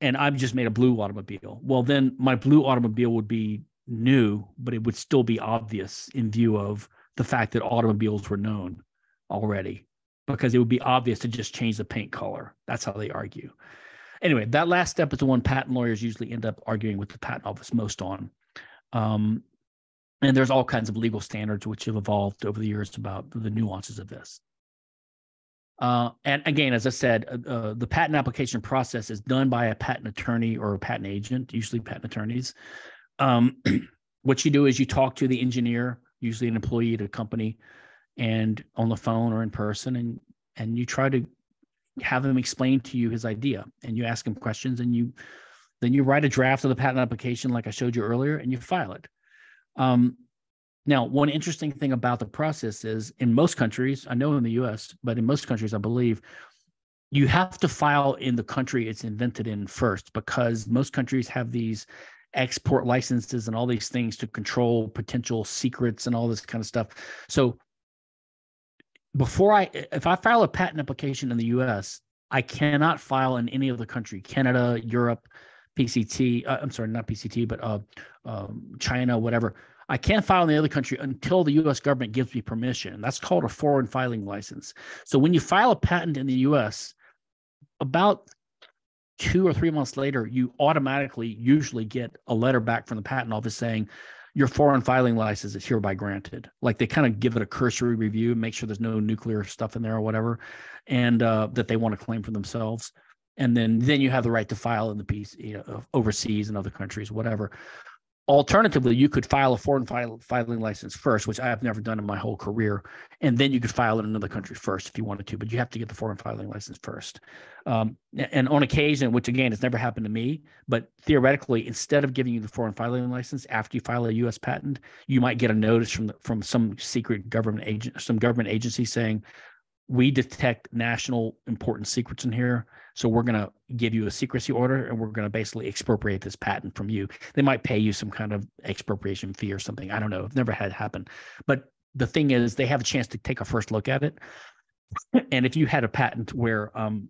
and I've just made a blue automobile. Well, then my blue automobile would be new, but it would still be obvious in view of the fact that automobiles were known already, because it would be obvious to just change the paint color. That's how they argue. Anyway, that last step is the one patent lawyers usually end up arguing with the patent office most on. Um, and there's all kinds of legal standards which have evolved over the years about the nuances of this. Uh, and again, as I said, uh, uh, the patent application process is done by a patent attorney or a patent agent, usually patent attorneys. Um, what you do is you talk to the engineer, usually an employee at a company, and on the phone or in person, and and you try to have him explain to you his idea, and you ask him questions, and you then you write a draft of the patent application, like I showed you earlier, and you file it. Um, now, one interesting thing about the process is in most countries, I know in the US, but in most countries, I believe, you have to file in the country it's invented in first because most countries have these export licenses and all these things to control potential secrets and all this kind of stuff. So before I if I file a patent application in the US, I cannot file in any other country, Canada, Europe, PCT. Uh, I'm sorry, not PCT, but uh, um, China, whatever. I can't file in the other country until the U.S. government gives me permission. That's called a foreign filing license. So when you file a patent in the U.S., about two or three months later, you automatically usually get a letter back from the patent office saying your foreign filing license is hereby granted. Like they kind of give it a cursory review, make sure there's no nuclear stuff in there or whatever, and uh, that they want to claim for themselves. And then then you have the right to file in the piece, you know, overseas in other countries, whatever. Alternatively, you could file a foreign file, filing license first, which I have never done in my whole career, and then you could file in another country first if you wanted to. But you have to get the foreign filing license first. Um, and on occasion, which again has never happened to me, but theoretically, instead of giving you the foreign filing license after you file a U.S. patent, you might get a notice from the, from some secret government agent, some government agency saying, "We detect national important secrets in here." So we're going to give you a secrecy order and we're going to basically expropriate this patent from you. They might pay you some kind of expropriation fee or something. I don't know. I've never had it happen. But the thing is, they have a chance to take a first look at it. And if you had a patent where um,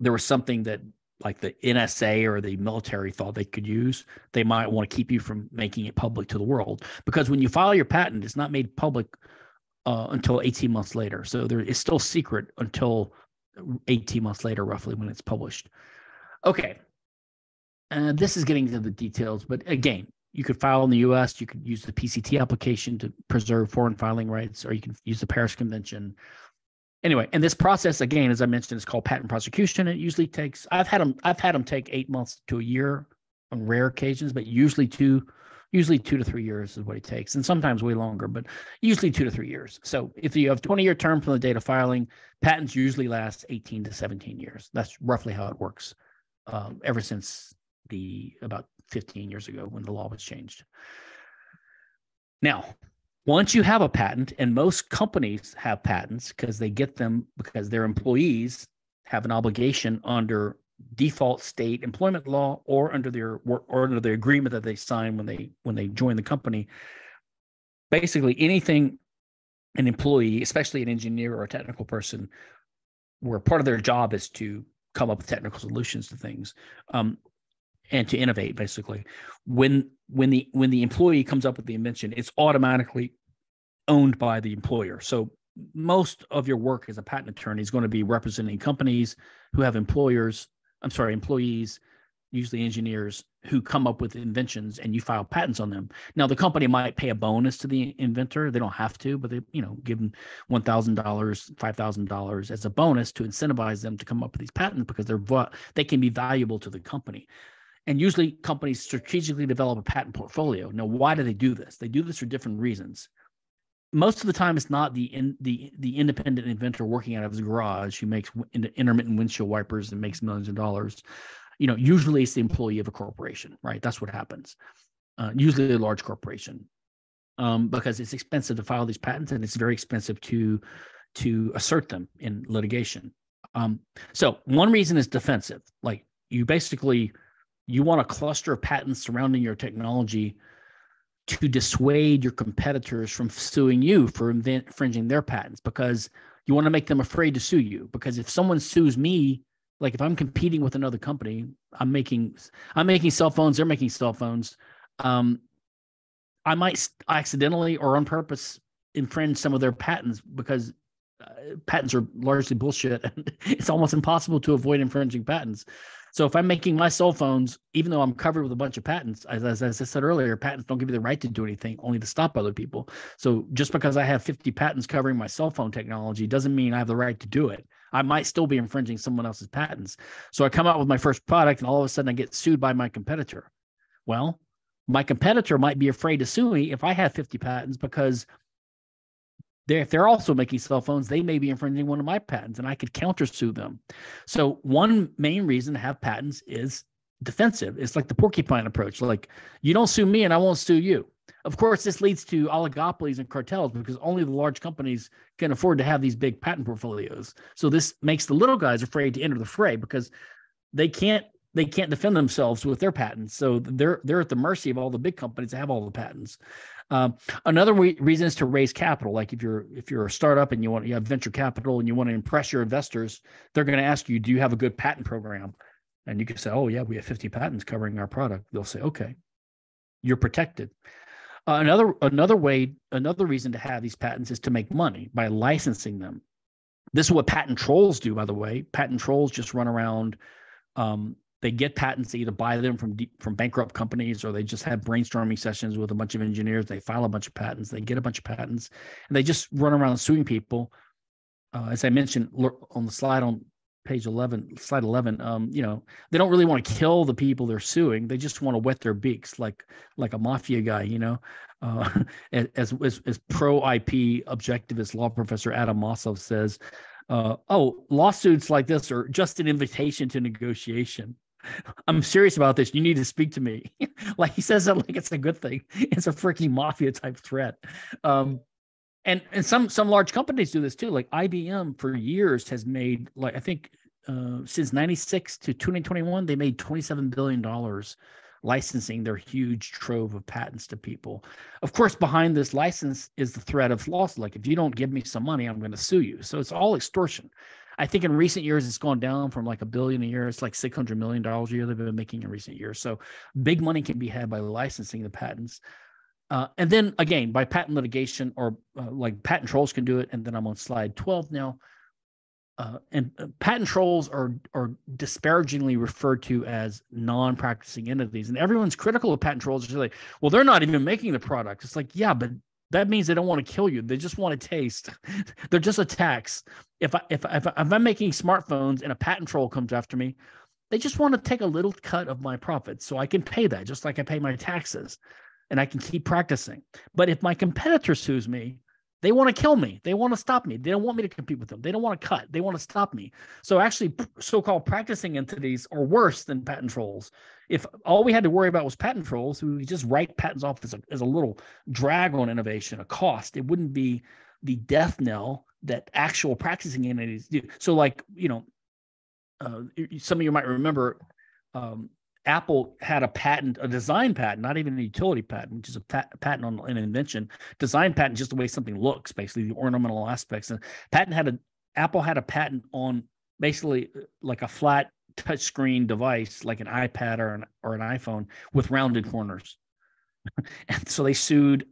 there was something that like the NSA or the military thought they could use, they might want to keep you from making it public to the world. Because when you file your patent, it's not made public uh, until 18 months later. So there, it's still secret until 18 months later, roughly when it's published. Okay. Uh, this is getting into the details, but again, you could file in the US, you could use the PCT application to preserve foreign filing rights, or you can use the Paris Convention. Anyway, and this process, again, as I mentioned, is called patent prosecution. It usually takes, I've had them, I've had them take eight months to a year on rare occasions, but usually two usually two to three years is what it takes, and sometimes way longer, but usually two to three years. So if you have 20 year term from the date of filing, patents usually last 18 to 17 years. That's roughly how it works um, ever since the about 15 years ago when the law was changed. Now, once you have a patent, and most companies have patents because they get them because their employees have an obligation under default state employment law or under their or under the agreement that they sign when they when they join the company basically anything an employee especially an engineer or a technical person where part of their job is to come up with technical solutions to things um, and to innovate basically. When when the when the employee comes up with the invention it's automatically owned by the employer. So most of your work as a patent attorney is going to be representing companies who have employers I'm sorry, employees, usually engineers who come up with inventions and you file patents on them. Now the company might pay a bonus to the inventor. They don't have to, but they, you know, give them one thousand dollars, five thousand dollars as a bonus to incentivize them to come up with these patents because they're they can be valuable to the company. And usually companies strategically develop a patent portfolio. Now, why do they do this? They do this for different reasons most of the time it's not the in, the the independent inventor working out of his garage who makes intermittent windshield wipers and makes millions of dollars. You know usually it's the employee of a corporation right? That's what happens. Uh, usually a large corporation. Um, because it's expensive to file these patents and it's very expensive to to assert them in litigation. Um, so one reason is defensive. Like you basically you want a cluster of patents surrounding your technology to dissuade your competitors from suing you for infringing their patents because you want to make them afraid to sue you. Because if someone sues me like if i'm competing with another company i'm making i'm making cell phones they're making cell phones um, i might accidentally or on purpose infringe some of their patents because uh, patents are largely bullshit and it's almost impossible to avoid infringing patents so if I'm making my cell phones, even though I'm covered with a bunch of patents, as, as, I said earlier, patents don't give you the right to do anything, only to stop other people. So just because I have 50 patents covering my cell phone technology doesn't mean I have the right to do it. I might still be infringing someone else's patents. So I come out with my first product and all of a sudden I get sued by my competitor. Well, my competitor might be afraid to sue me if I have 50 patents because they're, if they're also making cell phones, they may be infringing one of my patents and I could countersue them. So, one main reason to have patents is defensive. It's like the porcupine approach like, you don't sue me and I won't sue you. Of course, this leads to oligopolies and cartels because only the large companies can afford to have these big patent portfolios. So, this makes the little guys afraid to enter the fray because they can't they can't defend themselves with their patents. So they're they're at the mercy of all the big companies that have all the patents. Um, another re- reason is to raise capital. Like if you're if you're a startup and you want you have venture capital and you want to impress your investors, they're going to ask you, do you have a good patent program? and you can say, "Oh yeah, we have 50 patents covering our product." They'll say, "Okay, you're protected." Uh, another another way, another reason to have these patents is to make money by licensing them. This is what patent trolls do, by the way. Patent trolls just run around. Um, they get patents, they either buy them from from bankrupt companies or they just have brainstorming sessions with a bunch of engineers. They file a bunch of patents, they get a bunch of patents, and they just run around suing people. Uh, as I mentioned on the slide on page 11 slide 11 um you know they don't really want to kill the people they're suing they just want to wet their beaks like like a mafia guy you know uh as as, as pro ip objectivist law professor Adam Mossoff says uh oh lawsuits like this are just an invitation to negotiation i'm serious about this. You need to speak to me. Like he says that like it's a good thing. It's a freaking mafia type threat. Um and and some some large companies do this too. Like ibm for years has made like i think uh, since 96 to 2021 they made 27 billion dollars licensing their huge trove of patents to people. Of course behind this license is the threat of loss. Like if you don't give me some money i'm going to sue you. So it's all extortion i think in recent years it's gone down from like a billion a year it's like 600 million dollars a year they've been making in recent years so big money can be had by licensing the patents uh, and then again, by patent litigation or uh, like patent trolls can do it. And then I'm on slide 12 now. Uh, and uh, patent trolls are are disparagingly referred to as non-practicing entities, and everyone's critical of patent trolls. They're like, well, they're not even making the product. It's like, yeah, but that means they don't want to kill you. They just want to taste. they're just a tax. If I if if, if I'm making smartphones and a patent troll comes after me, they just want to take a little cut of my profits so I can pay that, just like I pay my taxes and I can keep practicing. But if my competitor sues me, they want to kill me. They want to stop me. They don't want me to compete with them. They don't want to cut. They want to stop me. So actually, so-called practicing entities are worse than patent trolls. If all we had to worry about was patent trolls, we would just write patents off as a, as a little drag on innovation, a cost. It wouldn't be the death knell that actual practicing entities do. So, like you know, uh, some of you might remember um, Apple had a patent, a design patent, not even a utility patent, which is a pat- patent on an invention. Design patent, just the way something looks, basically the ornamental aspects. And patent had a Apple had a patent on basically uh, like a flat touchscreen device, like an iPad or an or an iPhone with rounded corners. and so they sued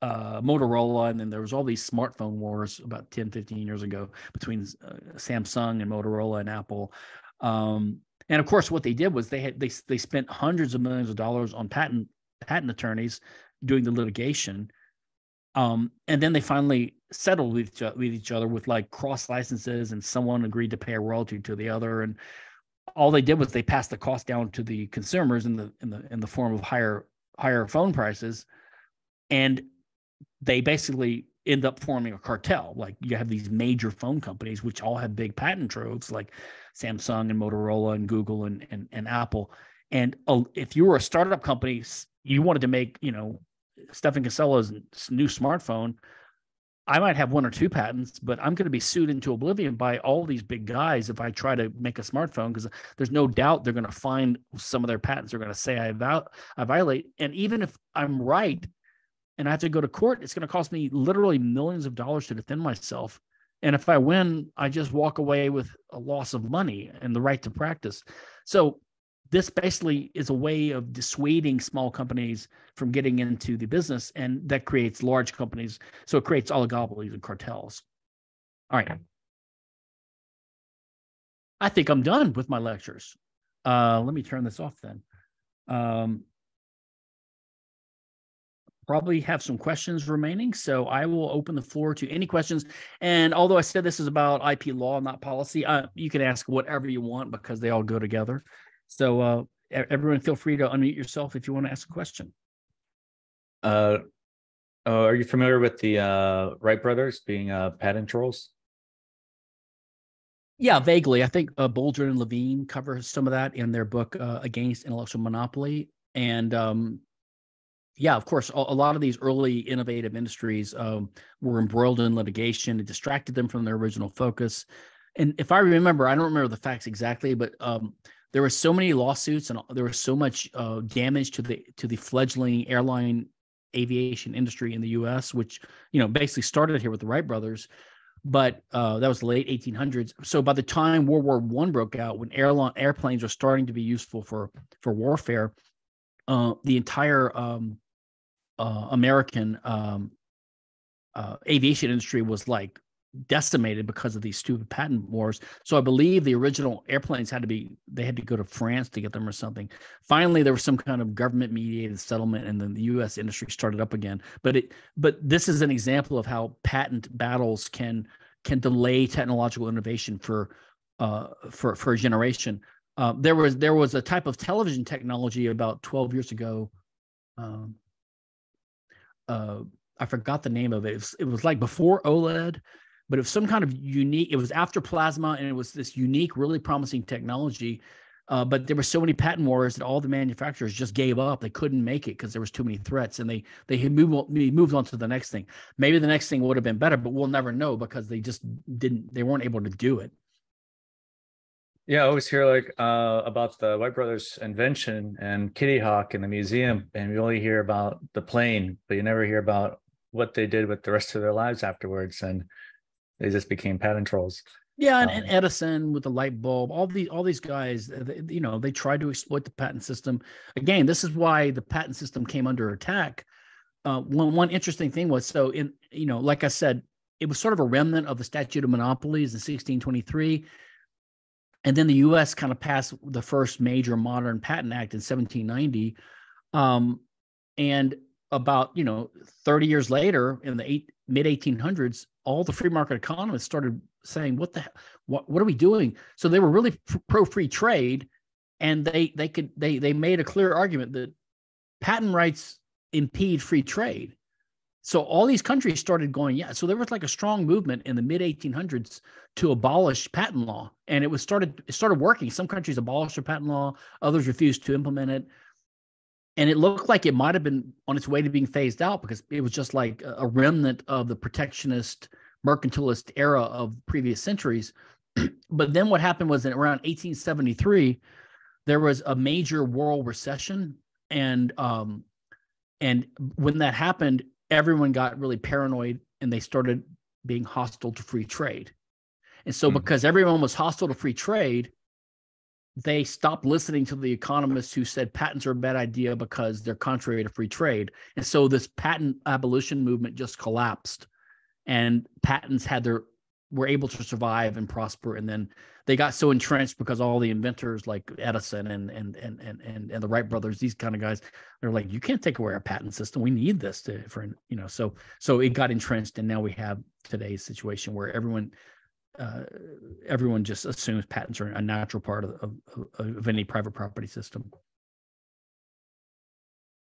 uh, Motorola, and then there was all these smartphone wars about 10, 15 years ago between uh, Samsung and Motorola and Apple. Um, and of course, what they did was they had they they spent hundreds of millions of dollars on patent patent attorneys doing the litigation. Um, and then they finally settled with each, with each other with like cross licenses, and someone agreed to pay a royalty to the other. And all they did was they passed the cost down to the consumers in the in the in the form of higher higher phone prices, and they basically end up forming a cartel. Like you have these major phone companies, which all have big patent troves, like Samsung and Motorola and Google and and, and Apple. And uh, if you were a startup company, you wanted to make, you know, Stephan Kinsella's new smartphone. I might have one or two patents, but I'm going to be sued into oblivion by all these big guys if I try to make a smartphone because there's no doubt they're going to find some of their patents. They're going to say I, val- I violate. And even if I'm right, and I have to go to court, it's going to cost me literally millions of dollars to defend myself. And if I win, I just walk away with a loss of money and the right to practice. So this basically is a way of dissuading small companies from getting into the business, and that creates large companies. So it creates oligopolies and cartels. All right. I think I'm done with my lectures. Uh, let me turn this off then. Um, probably have some questions remaining. So I will open the floor to any questions. And although I said this is about IP law, not policy, uh, you can ask whatever you want because they all go together. So uh, everyone feel free to unmute yourself if you want to ask a question. Uh, oh, are you familiar with the uh, Wright brothers being uh, patent trolls? Yeah, vaguely. I think uh, Boldrin and Levine cover some of that in their book uh, Against Intellectual Monopoly. And um, yeah, of course, a, lot of these early innovative industries um, were embroiled in litigation. It distracted them from their original focus. And if I remember, I don't remember the facts exactly, but um, there were so many lawsuits and there was so much uh, damage to the to the fledgling airline aviation industry in the U.S., which you know basically started here with the Wright brothers. but uh, that was the late 1800s. So by the time World War One broke out, when airline airplanes were starting to be useful for for warfare, uh, the entire um, uh, American um, uh, aviation industry was like decimated because of these stupid patent wars. So I believe the original airplanes had to be they had to go to France to get them or something. Finally, there was some kind of government mediated settlement, and then the U.S. industry started up again. But it but this is an example of how patent battles can can delay technological innovation for uh, for for a generation. Uh, there was there was a type of television technology about 12 years ago. Um, uh, I forgot the name of it. It was, it was like before OLED, but it was some kind of unique. It was after plasma, and it was this unique, really promising technology. Uh, but there were so many patent wars that all the manufacturers just gave up. They couldn't make it because there was too many threats, and they they had moved moved on to the next thing. Maybe the next thing would have been better, but we'll never know because they just didn't. They weren't able to do it. Yeah, I always hear like uh, about the Wright Brothers' invention and Kitty Hawk in the museum, and you only hear about the plane, but you never hear about what they did with the rest of their lives afterwards. And they just became patent trolls. Yeah, and, um, and, Edison with the light bulb, all these all these guys, they, you know, they tried to exploit the patent system. Again, this is why the patent system came under attack. Uh, one one interesting thing was so in you know, like I said, it was sort of a remnant of the statute of monopolies in 1623. And then the U.S. kind of passed the first major modern patent act in 1790. Um, and about you know 30 years later in the eight, mid 1800s all the free market economists started saying, "What the what what are we doing?" So they were really pro free trade, and they they could they they made a clear argument that patent rights impede free trade. So all these countries started going, yeah. So there was like a strong movement in the mid 1800s to abolish patent law, and it was started it started working. Some countries abolished their patent law, others refused to implement it and it looked like it might have been on its way to being phased out because it was just like a remnant of the protectionist mercantilist era of previous centuries but then what happened was in around 1873 there was a major world recession and um and when that happened everyone got really paranoid and they started being hostile to free trade and so mm-hmm. because everyone was hostile to free trade they stopped listening to the economists who said patents are a bad idea because they're contrary to free trade. And so this patent abolition movement just collapsed and patents had their were able to survive and prosper and then they got so entrenched because all the inventors like Edison and and and and and, and the Wright brothers these kind of guys they're like you can't take away our patent system we need this to for you know so so it got entrenched and now we have today's situation where everyone uh, everyone just assumes patents are a natural part of, of, of any private property system.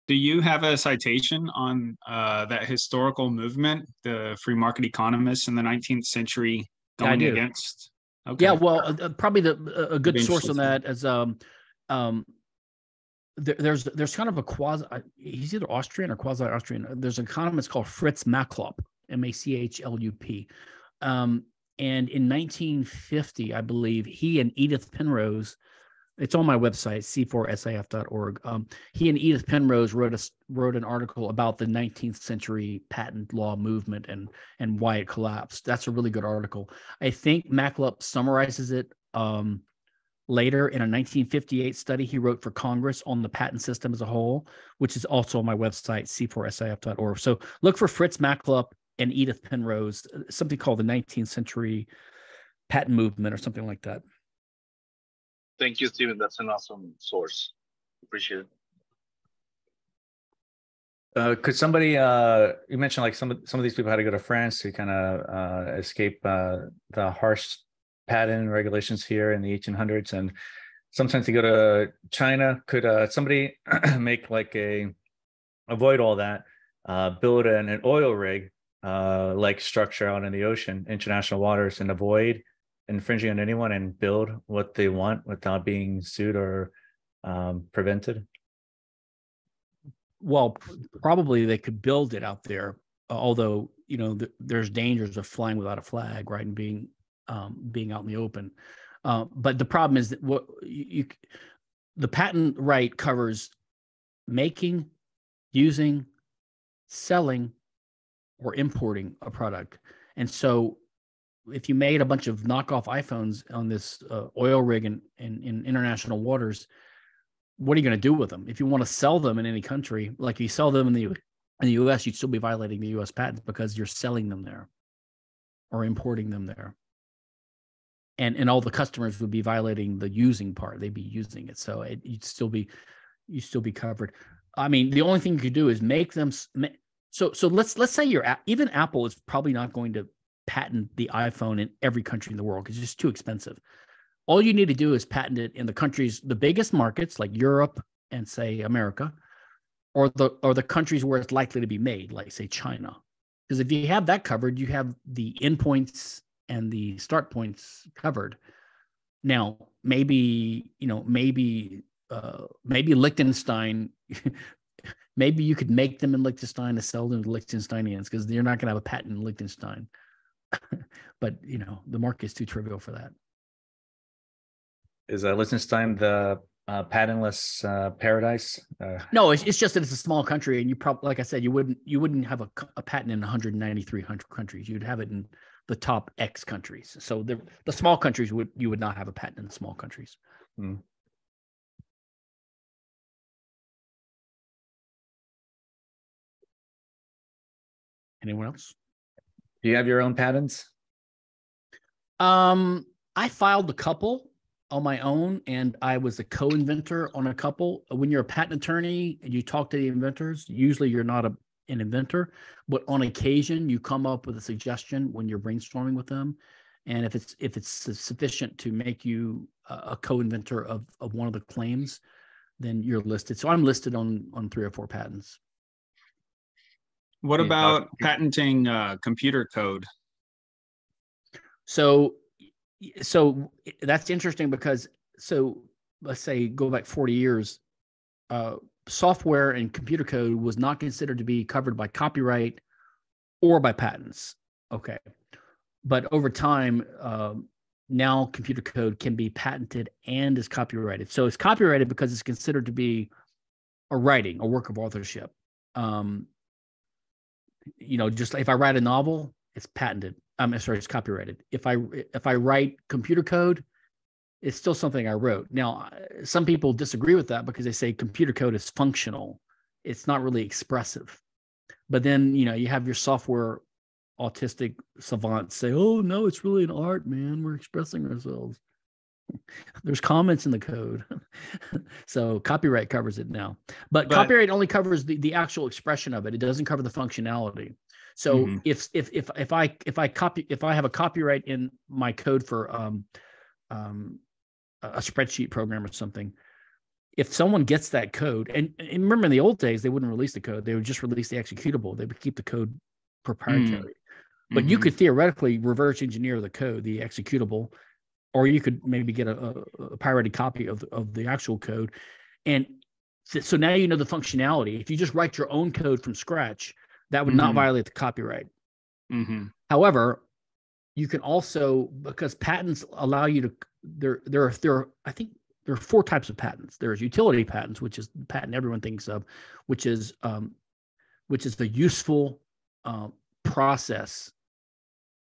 Do you have a citation on uh, that historical movement, the free market economists in the 19th century going against? Okay. Yeah, well, uh, probably the a good source on that is um, um, there, there's there's kind of a quasi. He's either Austrian or quasi Austrian. There's an economist called Fritz Machlup, M A C H L U P. Um, and in 1950, I believe, he and Edith Penrose, it's on my website, c4sif.org. Um, he and Edith Penrose wrote a, wrote an article about the 19th century patent law movement and and why it collapsed. That's a really good article. I think Machlup summarizes it um, later in a 1958 study he wrote for Congress on the patent system as a whole, which is also on my website, c4sif.org. So look for Fritz Machlup and Edith Penrose, something called the 19th century patent movement or something like that. Thank you, Stephen. That's an awesome source. Appreciate it. Uh, could somebody uh, you mentioned like some of some of these people had to go to France to kind of uh, escape uh, the harsh patent regulations here in the 1800s and sometimes to go to China. Could uh, somebody make like a avoid all that, uh, build an, an oil rig like structure out in the ocean, international waters, and avoid infringing on anyone and build what they want without being sued or um, prevented? Well, probably they could build it out there, although you know th- there's dangers of flying without a flag, right, and being um, being out in the open. Uh, but the problem is that what you, you the patent right covers making, using, selling, or importing a product. And so if you made a bunch of knockoff iPhones on this uh, oil rig in, in, in international waters, what are you going to do with them? If you want to sell them in any country, like you sell them in the in the U.S., you'd still be violating the U.S. patents because you're selling them there or importing them there. And and all the customers would be violating the using part; they'd be using it, so it, you'd still be you'd still be covered. I mean, the only thing you could do is make them. So so let's let's say you're even Apple is probably not going to patent the iPhone in every country in the world because it's just too expensive. All you need to do is patent it in the countries, the biggest markets like Europe and say America, or the or the countries where it's likely to be made, like say China. Because if you have that covered, you have the endpoints and the start points covered. Now, maybe you know, maybe uh, maybe Liechtenstein, maybe you could make them in Liechtenstein to sell them to Liechtensteinians because you're not going to have a patent in Liechtenstein. but you know, the market is too trivial for that. Is uh, Liechtenstein the uh, patentless uh, paradise? Uh, no, it's, it's just that it's a small country, and you probably, like I said, you wouldn't you wouldn't have a, a patent in 193 countries. You'd have it in the top X countries. So the the small countries would you would not have a patent in the small countries. Hmm. Anyone else? Do you have your own patents? Um, I filed a couple on my own, and I was a co-inventor on a couple. When you're a patent attorney and you talk to the inventors, usually you're not a, an inventor, but on occasion you come up with a suggestion when you're brainstorming with them, and if it's if it's sufficient to make you a co-inventor of of one of the claims, then you're listed. So I'm listed on on three or four patents. What about patenting uh, computer code? So, so that's interesting because so let's say go back 40 years, uh, software and computer code was not considered to be covered by copyright or by patents. Okay, but over time, um, now computer code can be patented and is copyrighted. So it's copyrighted because it's considered to be a writing, a work of authorship. Um, you know, just if I write a novel, it's patented. I'm sorry, it's copyrighted. If I if I write computer code, it's still something I wrote. Now, uh, some people disagree with that because they say computer code is functional. It's not really expressive. But then, you know, you have your software autistic savants say, "Oh no, it's really an art, man. We're expressing ourselves." There's comments in the code. so copyright covers it now. But, but, copyright only covers the, the actual expression of it. It doesn't cover the functionality. So mm-hmm. if if if if I if I copy if I have a copyright in my code for um um a spreadsheet program or something, if someone gets that code and, and remember in the old days they wouldn't release the code, they would just release the executable. They would keep the code proprietary. Mm-hmm. But you could theoretically reverse engineer the code, the executable, or you could maybe get a, a, a pirated copy of, of the actual code. And th- so now you know the functionality. If you just write your own code from scratch, that would mm-hmm. not violate the copyright. Mm-hmm. However, you can also because patents allow you to there there are there are, I think there are four types of patents. There's utility patents, which is the patent everyone thinks of, which is um, which is the useful uh, process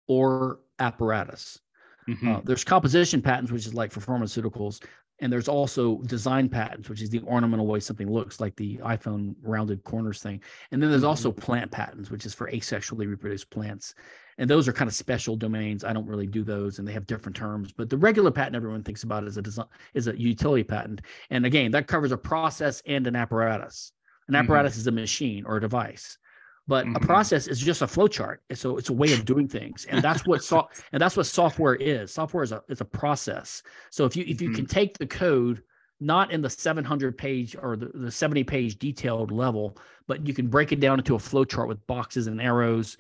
or apparatus. Mm-hmm. Uh, there's composition patents, which is like for pharmaceuticals, and there's also design patents, which is the ornamental way something looks, like the iPhone rounded corners thing. And then there's mm-hmm. also plant patents, which is for asexually reproduced plants. And those are kind of special domains. I don't really do those, and they have different terms. But the regular patent everyone thinks about is a design is a utility patent, and again, that covers a process and an apparatus. An mm-hmm. apparatus mm-hmm. is a machine or a device but mm-hmm. a process is just a flow chart so it's a way of doing things and that's what so and that's what software is software is a is a process so if you if you mm-hmm. can take the code not in the 700 page or the, the 70 page detailed level but you can break it down into a flow chart with boxes and arrows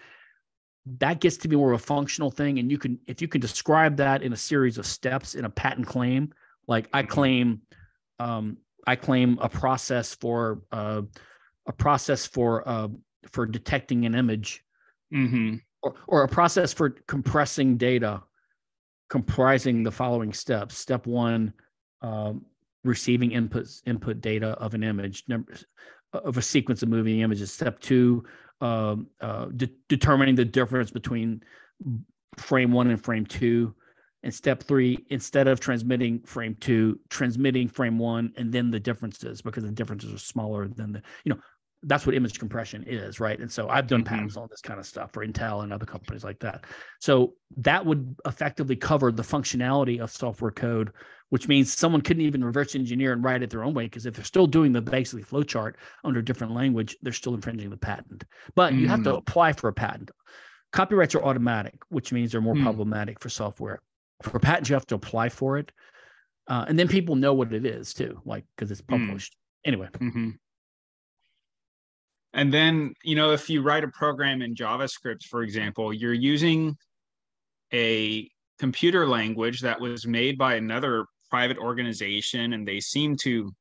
that gets to be more of a functional thing and you can if you can describe that in a series of steps in a patent claim like i mm-hmm. claim um, i claim a process for uh, a process for uh, for detecting an image mm-hmm. or, or a process for compressing data comprising the following steps step one um, receiving inputs input data of an image number of a sequence of moving images step two um, uh, de- determining the difference between frame one and frame two. And step three, instead of transmitting frame two, transmitting frame one, and then the differences because the differences are smaller than the, you know, that's what image compression is, right? And so I've done mm-hmm. patents on this kind of stuff for Intel and other companies like that. So that would effectively cover the functionality of software code, which means someone couldn't even reverse engineer and write it their own way because if they're still doing the basically flowchart under a different language, they're still infringing the patent. But mm. you have to mm. apply for a patent. Copyrights are automatic, which means they're more mm. problematic for software. For patents, you have to apply for it, uh, and then people know what it is too, like because it's mm. published. Mm. Anyway. Mm-hmm. And then, you know, if you write a program in JavaScript, for example, you're using a computer language that was made by another private organization, and they seem to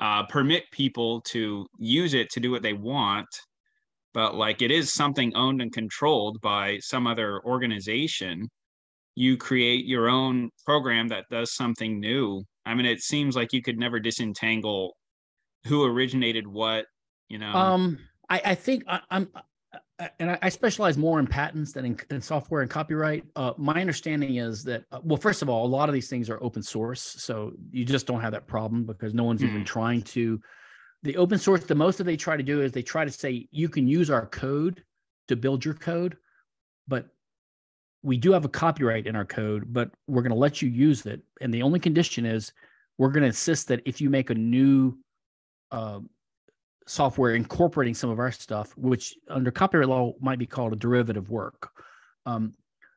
uh, permit people to use it to do what they want. But like it is something owned and controlled by some other organization. You create your own program that does something new. I mean, it seems like you could never disentangle who originated what you know um i i think I, am and I specialize more in patents than in, in software and copyright. Uh, my understanding is that, uh, well, first of all, a lot of these things are open source, so you just don't have that problem because no one's mm. even trying to. The open source, the most that they try to do is they try to say you can use our code to build your code, but we do have a copyright in our code, but we're going to let you use it, and the only condition is we're going to insist that if you make a new uh, software incorporating some of our stuff, which under copyright law might be called a derivative work. Um,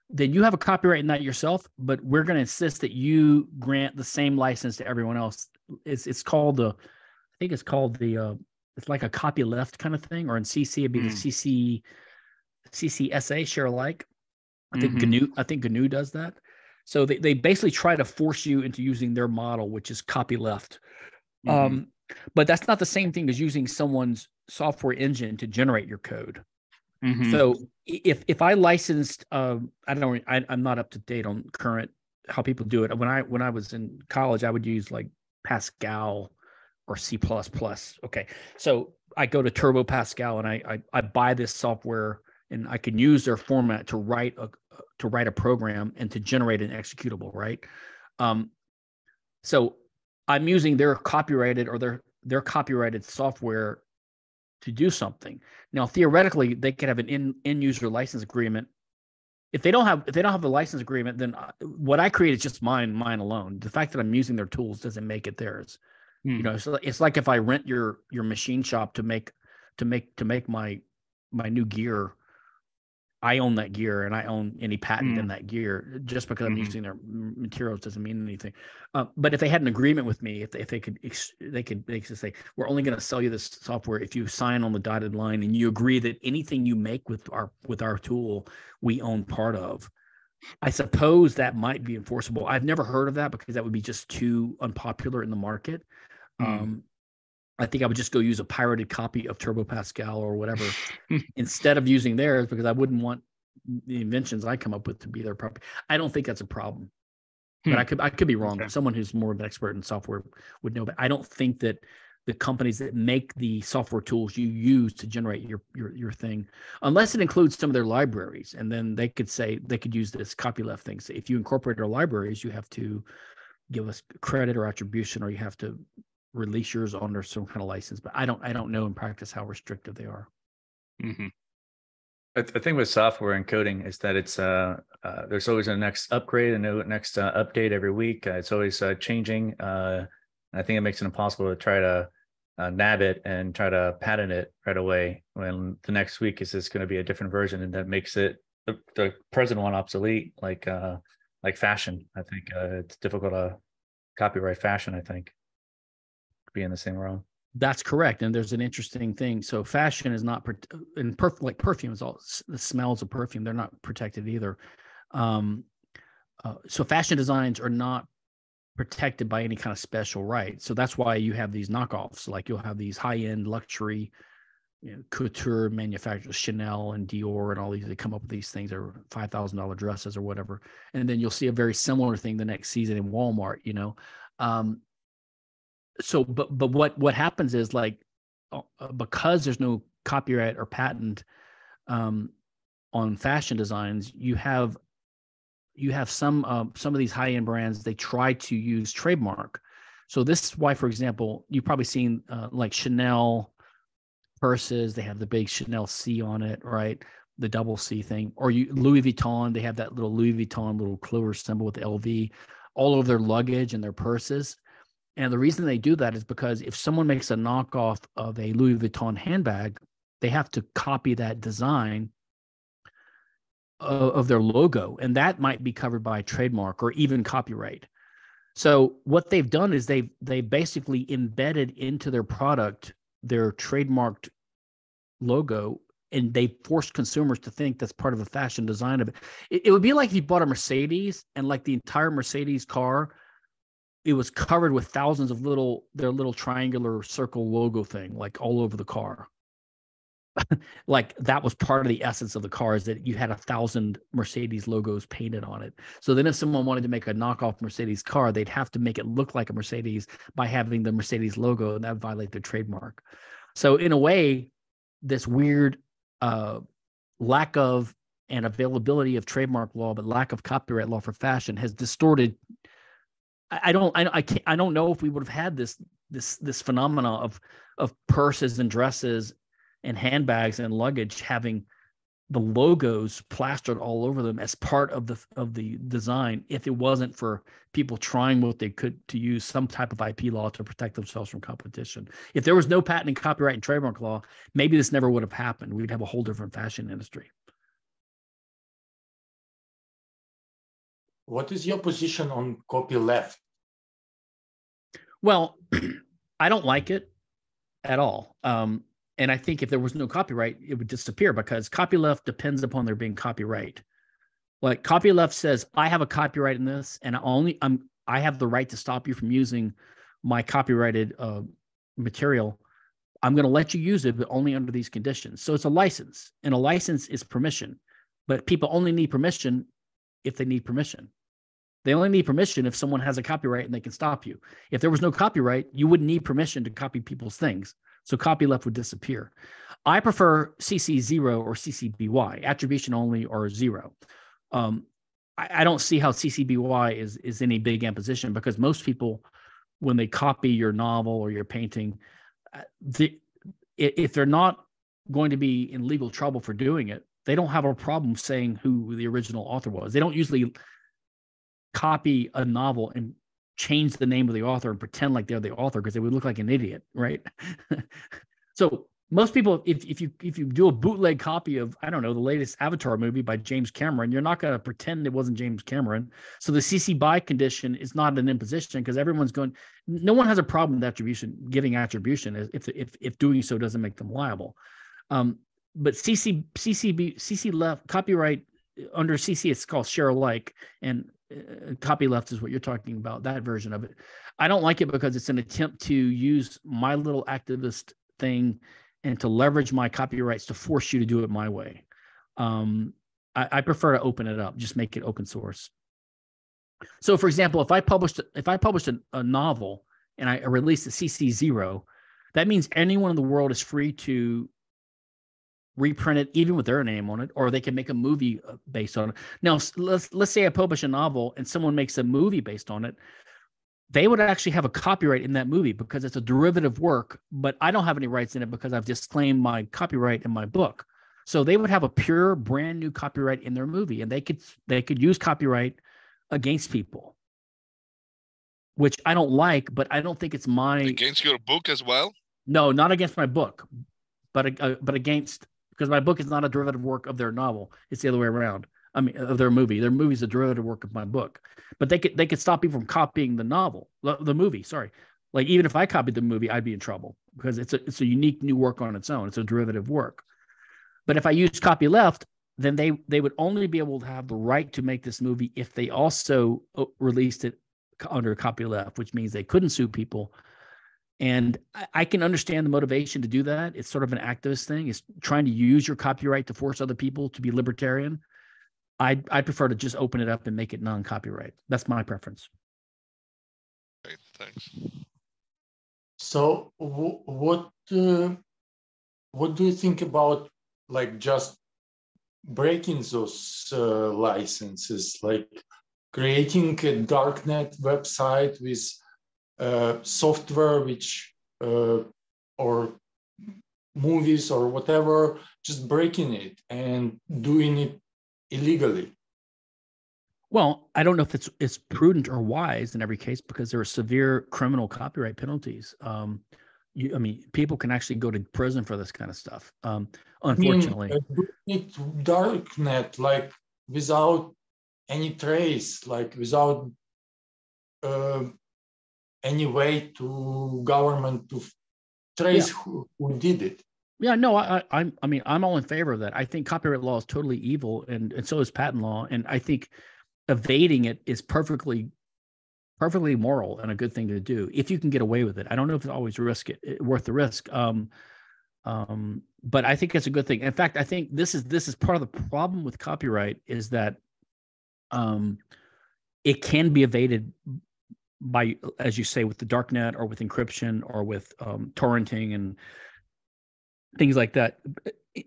then you have a copyright in that yourself, but we're going to insist that you grant the same license to everyone else. It's it's called the, I think it's called the, uh, it's like a copy left kind of thing, or in CC it'd be mm. the CC, CCSA share alike. I think mm-hmm. GNU, I think GNU does that. So they, they basically try to force you into using their model, which is copy left. Mm-hmm. Um, but that's not the same thing as using someone's software engine to generate your code. Mm-hmm. So if if I licensed, um, I don't, I, I'm not up to date on current how people do it. When I when I was in college, I would use like Pascal or C plus plus. Okay, so I go to Turbo Pascal and I, I I buy this software and I can use their format to write a to write a program and to generate an executable. Right. Um, so I'm using their copyrighted or their their copyrighted software to do something. Now, theoretically, they could have an in end user license agreement. If they don't have if they don't have a license agreement, then uh, what I create is just mine, mine alone. The fact that I'm using their tools doesn't make it theirs. Hmm. You know, so it's like if I rent your your machine shop to make to make to make my my new gear I own that gear and I own any patent mm. in that gear. Just because I'm mm-hmm. using their materials doesn't mean anything. Uh, but if they had an agreement with me, if they, if they could, they could, they could say, we're only going to sell you this software if you sign on the dotted line and you agree that anything you make with our with our tool, we own part of. I suppose that might be enforceable. I've never heard of that because that would be just too unpopular in the market. Mm. Um, I think I would just go use a pirated copy of Turbo Pascal or whatever instead of using theirs because I wouldn't want the inventions I come up with to be their property. I don't think that's a problem. Hmm. But I could I could be wrong. Okay. Someone who's more of an expert in software would know. But I don't think that the companies that make the software tools you use to generate your your your thing, unless it includes some of their libraries, and then they could say they could use this copyleft thing. So if you incorporate our libraries, you have to give us credit or attribution, or you have to release yours under some kind of license, but I don't I don't know in practice how restrictive they are. Mm-hmm. I, th- I, think with software and coding is that it's uh, uh there's always a next upgrade, a new next uh, update every week. Uh, it's always uh, changing. Uh, I think it makes it impossible to try to nab it and try to patent it right away when the next week is just going to be a different version, and that makes it the, the present one obsolete, like uh, like fashion. I think it's difficult to copyright fashion. I think be in the same realm. That's correct. And there's an interesting thing. So fashion is not in perf- like perfumes, all the smells of perfume, they're not protected either. Um, uh, so fashion designs are not protected by any kind of special right. So that's why you have these knockoffs. Like you'll have these high end luxury you know, couture manufacturers, Chanel and Dior and all these, they come up with these things or five thousand dollar dresses or whatever. And then you'll see a very similar thing the next season in Walmart, you know. Um, so but but what what happens is like uh, uh, because there's no copyright or patent um on fashion designs, you have you have some uh, some of these high end brands they try to use trademark. So this is why, for example, you've probably seen uh, like Chanel purses. They have the big Chanel C on it, right? The double C thing, or you Louis Vuitton. They have that little Louis Vuitton little clover symbol with LV all over their luggage and their purses. And the reason they do that is because if someone makes a knockoff of a Louis Vuitton handbag, they have to copy that design of, their logo, and that might be covered by trademark or even copyright. So what they've done is they've they basically embedded into their product their trademarked logo and they forced consumers to think that's part of a fashion design of it. it. It would be like if you bought a Mercedes and like the entire Mercedes car, it was covered with thousands of little their little triangular circle logo thing, like all over the car. like that was part of the essence of the car is that you had a thousand Mercedes logos painted on it. So then if someone wanted to make a knockoff Mercedes car, they'd have to make it look like a Mercedes by having the Mercedes logo and that violate their trademark. So in a way, this weird uh, lack of and availability of trademark law, but lack of copyright law for fashion has distorted. I, don't, I, I can't, I don't know if we would have had this, this, this phenomena of, of purses and dresses and handbags and luggage having the logos plastered all over them as part of the of the design if it wasn't for people trying what they could to use some type of IP law to protect themselves from competition. If there was no patent and copyright and trademark law, maybe this never would have happened. We'd have a whole different fashion industry. What is your position on copyleft? Well, I don't like it at all. Um, and I think if there was no copyright, it would disappear because copyleft depends upon there being copyright. Like copyleft says, I have a copyright in this, and I only I'm I have the right to stop you from using my copyrighted uh, material. I'm going to let you use it, but only under these conditions. So it's a license, and a license is permission. But people only need permission if they need permission. They only need permission if someone has a copyright and they can stop you. If there was no copyright, you wouldn't need permission to copy people's things. So copyleft would disappear. I prefer CC0 or CC BY, attribution only or zero. Um, I, I, don't see how CC BY is, is any big imposition because most people, when they copy your novel or your painting, uh, the, if they're not going to be in legal trouble for doing it, they don't have a problem saying who the original author was. They don't usually copy a novel and change the name of the author and pretend like they're the author because they would look like an idiot, right? so most people, if, if you if you do a bootleg copy of I don't know the latest Avatar movie by James Cameron, you're not going to pretend it wasn't James Cameron. So the CC BY condition is not an imposition because everyone's going. No one has a problem with attribution, giving attribution if if if doing so doesn't make them liable. Um, but CC CCB CC left copyright under CC it's called share alike, and uh, copyleft is what you're talking about that version of it. I don't like it because it's an attempt to use my little activist thing and to leverage my copyrights to force you to do it my way. Um, I, I, prefer to open it up just make it open source. So for example if i published if i published a, a novel and i released a cc0 that means anyone in the world is free to reprint it even with their name on it or they can make a movie uh, based on it. Now let's let's say i publish a novel and someone makes a movie based on it they would actually have a copyright in that movie because it's a derivative work but i don't have any rights in it because i've disclaimed my copyright in my book. So they would have a pure brand new copyright in their movie and they could they could use copyright against people. Which i don't like but i don't think it's my against your book as well? No not against my book but uh, but against because my book is not a derivative work of their novel. It's the other way around. I mean, of their movie. Their movie is a derivative work of my book. But they could they could stop people from copying the novel, the movie. Sorry, like even if I copied the movie, I'd be in trouble because it's a it's a unique new work on its own. It's a derivative work. But if I use copyleft, then they they would only be able to have the right to make this movie if they also uh, released it under copyleft, which means they couldn't sue people and I can understand the motivation to do that. It's sort of an activist thing. It's trying to use your copyright to force other people to be libertarian. I I prefer to just open it up and make it non-copyright. That's my preference. Okay, thanks. So, what uh, what do you think about like just breaking those uh, licenses, like creating a darknet website with software which uh, or movies or whatever, just breaking it and doing it illegally. Well, I don't know if it's it's prudent or wise in every case because there are severe criminal copyright penalties. Um, you, I mean, people can actually go to prison for this kind of stuff. Um, unfortunately, I mean, it darknet like without any trace, like without uh, any way to government to trace yeah. who, who did it. Yeah, no, I, I, I mean, I'm all in favor of that. I think copyright law is totally evil, and and so is patent law. And I think evading it is perfectly perfectly moral and a good thing to do if you can get away with it. I don't know if it's always risk it, worth the risk. Um, um, but I think it's a good thing. In fact, I think this is this is part of the problem with copyright is that um, it can be evaded by, as you say, with the darknet or with encryption or with um, torrenting and things like that.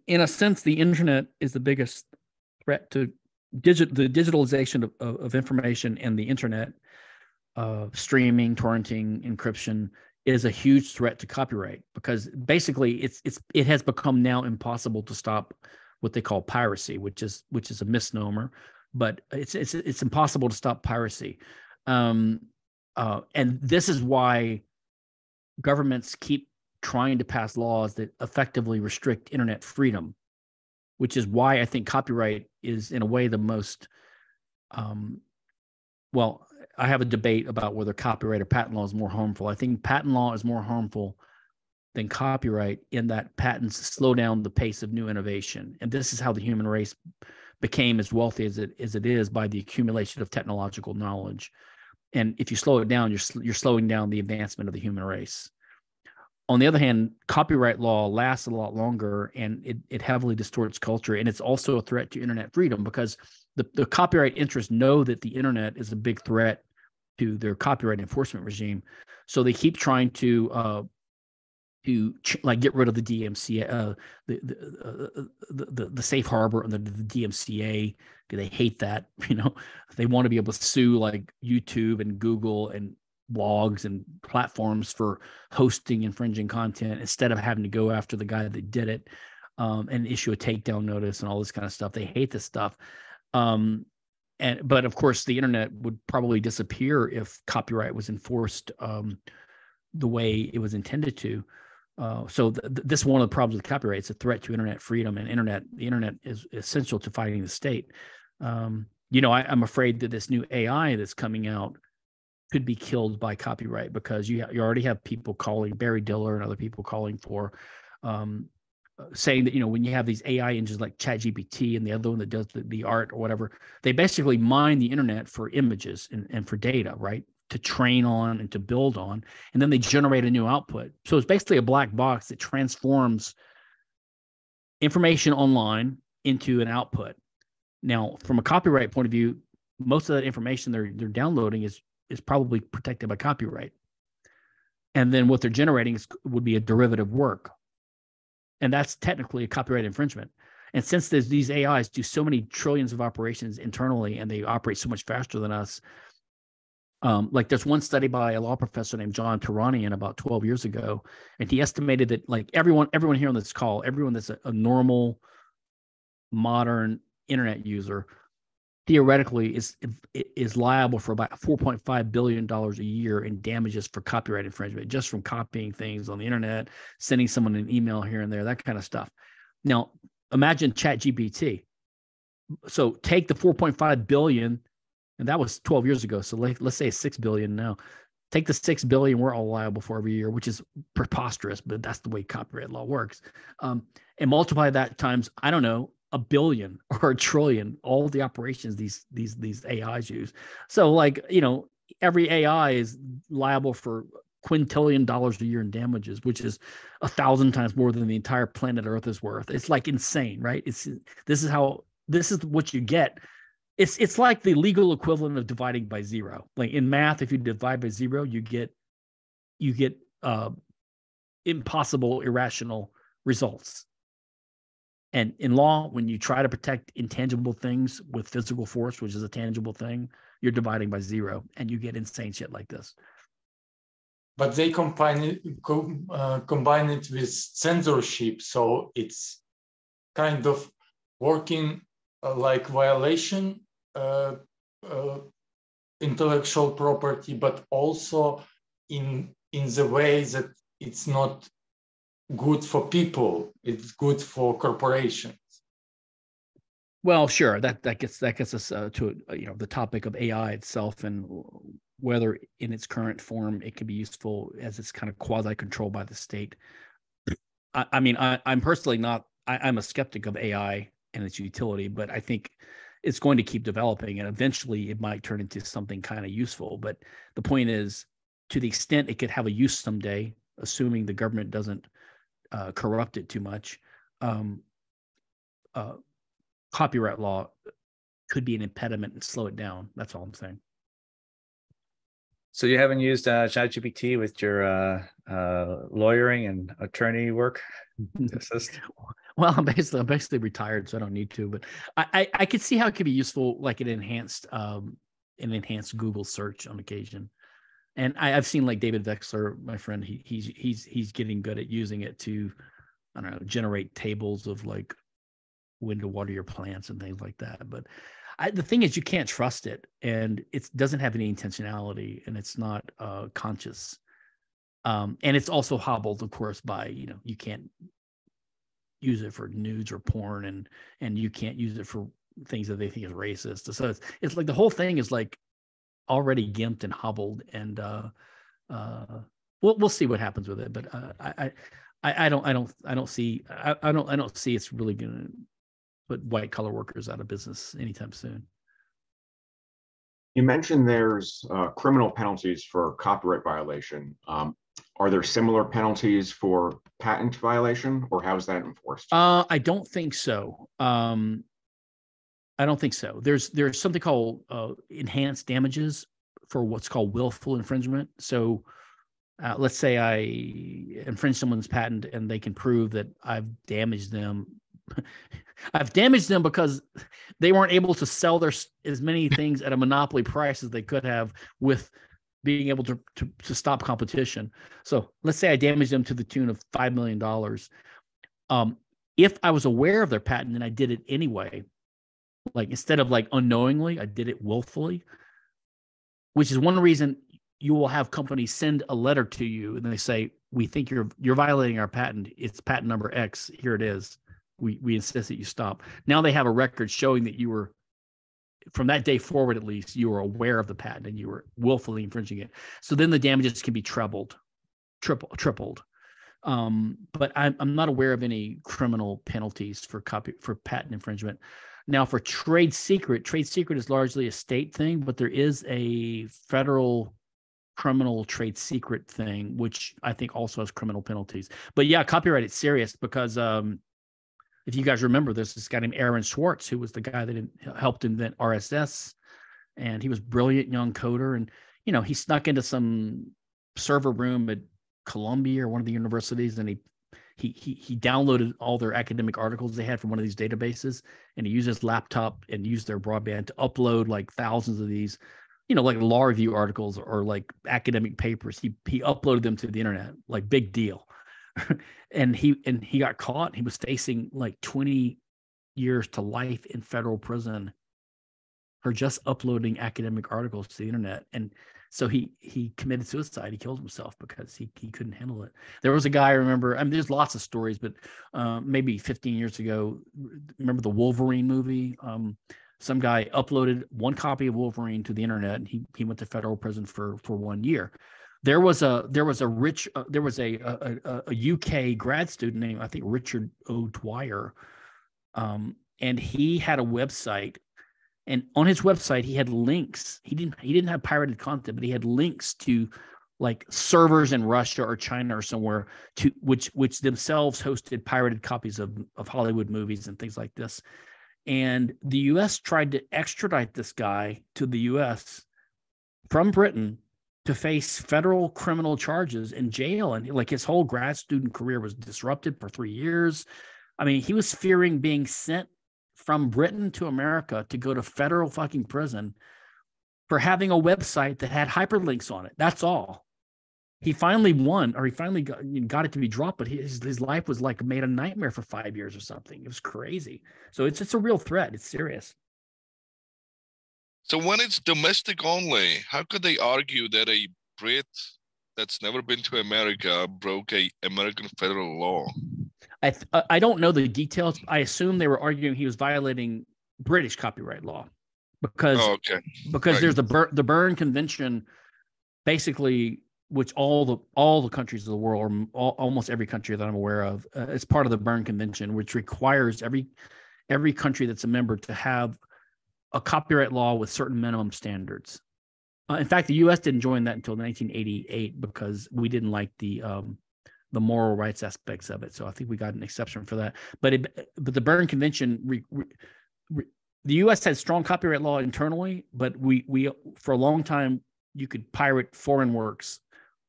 In a sense, the internet is the biggest threat to digit the digitalization of, of, of information and the internet uh, streaming torrenting encryption is a huge threat to copyright because basically it's it's it has become now impossible to stop what they call piracy which is which is a misnomer but it's it's it's impossible to stop piracy um, uh, and this is why governments keep trying to pass laws that effectively restrict internet freedom which is why I think copyright is, in a way, the most. Um, well, I have a debate about whether copyright or patent law is more harmful. I think patent law is more harmful than copyright in that patents slow down the pace of new innovation, and this is how the human race became as wealthy as it as it is by the accumulation of technological knowledge. And if you slow it down, you're you're slowing down the advancement of the human race on the other hand, copyright law lasts a lot longer and it, it heavily distorts culture. And it's also a threat to internet freedom because the, the copyright interests know that the internet is a big threat to their copyright enforcement regime. So they keep trying to uh, to like get rid of the DMCA, uh, the the, uh, the, the the safe harbor and the, the DMCA. They hate that? You know, they want to be able to sue like YouTube and Google and blogs and platforms for hosting infringing content instead of having to go after the guy that did it um, and issue a takedown notice and all this kind of stuff. They hate this stuff. Um, and but of course, the internet would probably disappear if copyright was enforced um, the way it was intended to. Uh, so th- th- this is one of the problems with copyright. It's a threat to internet freedom, and internet the internet is essential to fighting the state. Um, you know, I, I'm afraid that this new AI that's coming out could be killed by copyright because you you already have people calling Barry Diller and other people calling for um, uh, saying that you know when you have these AI engines like ChatGPT and the other one that does the, the art or whatever, they basically mine the internet for images and, and for data, right? To train on and to build on, and then they generate a new output. So it's basically a black box that transforms information online into an output. Now, from a copyright point of view, most of that information they're they're downloading is is probably protected by copyright. And then what they're generating is, would be a derivative work. And that's technically a copyright infringement. And since these AIs do so many trillions of operations internally and they operate so much faster than us, um, like there's one study by a law professor named John Tehranian about 12 years ago, and he estimated that like everyone, everyone here on this call, everyone that's a, a normal, modern internet user theoretically is is liable for about 4.5 billion dollars a year in damages for copyright infringement just from copying things on the internet sending someone an email here and there that kind of stuff. Now imagine chat gpt so take the 4.5 billion and that was 12 years ago. So let, let's say 6 billion now. Take the 6 billion we're all liable for every year which is preposterous but that's the way copyright law works. Um, and multiply that times i don't know a billion or a trillion all the operations these these these ais use. So like you know every ai is liable for quintillion dollars a year in damages which is a thousand times more than the entire planet earth is worth. It's like insane right? It's this is how this is what you get it's it's like the legal equivalent of dividing by zero like in math if you divide by zero you get you get uh impossible irrational results And in law, when you try to protect intangible things with physical force, which is a tangible thing, you're dividing by zero, and you get insane shit like this. But they combine it, co- uh, combine it with censorship, so it's kind of working uh, like violation intellectual property, but also in in the way that it's not good for people; it's good for corporations. Well, sure. That that gets that gets us uh, to uh, you know the topic of AI itself and whether in its current form it can be useful as it's kind of quasi controlled by the state. I, I mean, I, I'm personally not. I, I'm a skeptic of AI and its utility, but I think it's going to keep developing, and eventually it might turn into something kind of useful. But the point is, to the extent it could have a use someday, assuming the government doesn't uh, corrupt it too much. Um, uh, copyright law could be an impediment and slow it down. That's all I'm saying. So you haven't used uh, ChatGPT with your uh, uh, lawyering and attorney work? Well, I'm basically I'm basically retired, so I don't need to. But I I, I could see how it could be useful, like an enhanced um an enhanced Google search on occasion. And I, I've seen like David Vexler, my friend, he he's he's he's getting good at using it to I don't know generate tables of like when to water your plants and things like that. But I, the thing is, you can't trust it, and it doesn't have any intentionality, and it's not uh, conscious. Um, and it's also hobbled, of course, by you know you can't use it for nudes or porn, and and you can't use it for things that they think is racist. So it's it's like the whole thing is like already gimped and hobbled, and uh, uh, we'll we'll see what happens with it. But uh, I. I, I don't I don't I don't see I, I don't I don't see it's really gonna put white collar workers out of business anytime soon. You mentioned there's uh, criminal penalties for copyright violation. Um, are there similar penalties for patent violation, or how is that enforced? Uh, I don't think so. Um, I don't think so. There's there's something called uh, enhanced damages for what's called willful infringement. So, uh, let's say I infringe someone's patent and they can prove that I've damaged them. I've damaged them because they weren't able to sell their as many things at a monopoly price as they could have with being able to, to, to stop competition. So let's say I damaged them to the tune of five million dollars. Um, if I was aware of their patent and I did it anyway, like instead of like unknowingly, I did it willfully, which is one reason you will have companies send a letter to you and they say, "We think you're you're violating our patent. It's patent number X. Here it is. We we insist that you stop." Now they have a record showing that you were from that day forward at least you were aware of the patent and you were willfully infringing it. So then the damages can be trebled triple tripled. Um, but I'm, I'm not aware of any criminal penalties for copy for patent infringement. Now for trade secret trade secret is largely a state thing but there is a federal criminal trade secret thing which i think also has criminal penalties. But yeah copyright is serious because um, if you guys remember, there's this guy named Aaron Swartz, who was the guy that helped invent RSS, and he was brilliant young coder. And you know, he snuck into some server room at Columbia or one of the universities, and he he he he downloaded all their academic articles they had from one of these databases, and he used his laptop and used their broadband to upload like thousands of these, you know, like law review articles or like academic papers. He he uploaded them to the internet, like big deal. and he and he got caught. He was facing like 20 years to life in federal prison for just uploading academic articles to the internet. And so he he committed suicide. He killed himself because he he couldn't handle it. There was a guy I remember. I mean, there's lots of stories, but uh, maybe 15 years ago, remember the Wolverine movie? Um, some guy uploaded one copy of Wolverine to the internet, and he he went to federal prison for for one year there was a there was a rich uh, there was a, a, a UK grad student named I think Richard O'Dwyer, um, and he had a website, and on his website he had links. He didn't he didn't have pirated content, but he had links to like servers in Russia or China or somewhere to which which themselves hosted pirated copies of of Hollywood movies and things like this. And the U.S. tried to extradite this guy to the U.S. from Britain to face federal criminal charges in jail and like his whole grad student career was disrupted for three years I mean, he was fearing being sent from Britain to America to go to federal fucking prison for having a website that had hyperlinks on it. That's all. He finally won, or he finally got, got it to be dropped, but his his life was like made a nightmare for five years or something. It was crazy. So it's it's a real threat. It's serious. So when it's domestic only, how could they argue that a Brit that's never been to America broke a American federal law? I th- uh, I don't know the details. I assume they were arguing he was violating British copyright law because Oh, okay. because Right. there's the Bur- the Berne Convention, basically, which all the all the countries of the world, or all, almost every country that I'm aware of, uh, is part of the Berne Convention, which requires every every country that's a member to have a copyright law with certain minimum standards. Uh, in fact, the U.S. didn't join that until 1988 because we didn't like the um, the moral rights aspects of it. So I think we got an exception for that. But it, but the Berne Convention re, re, the U.S. had strong copyright law internally, but we we for a long time you could pirate foreign works.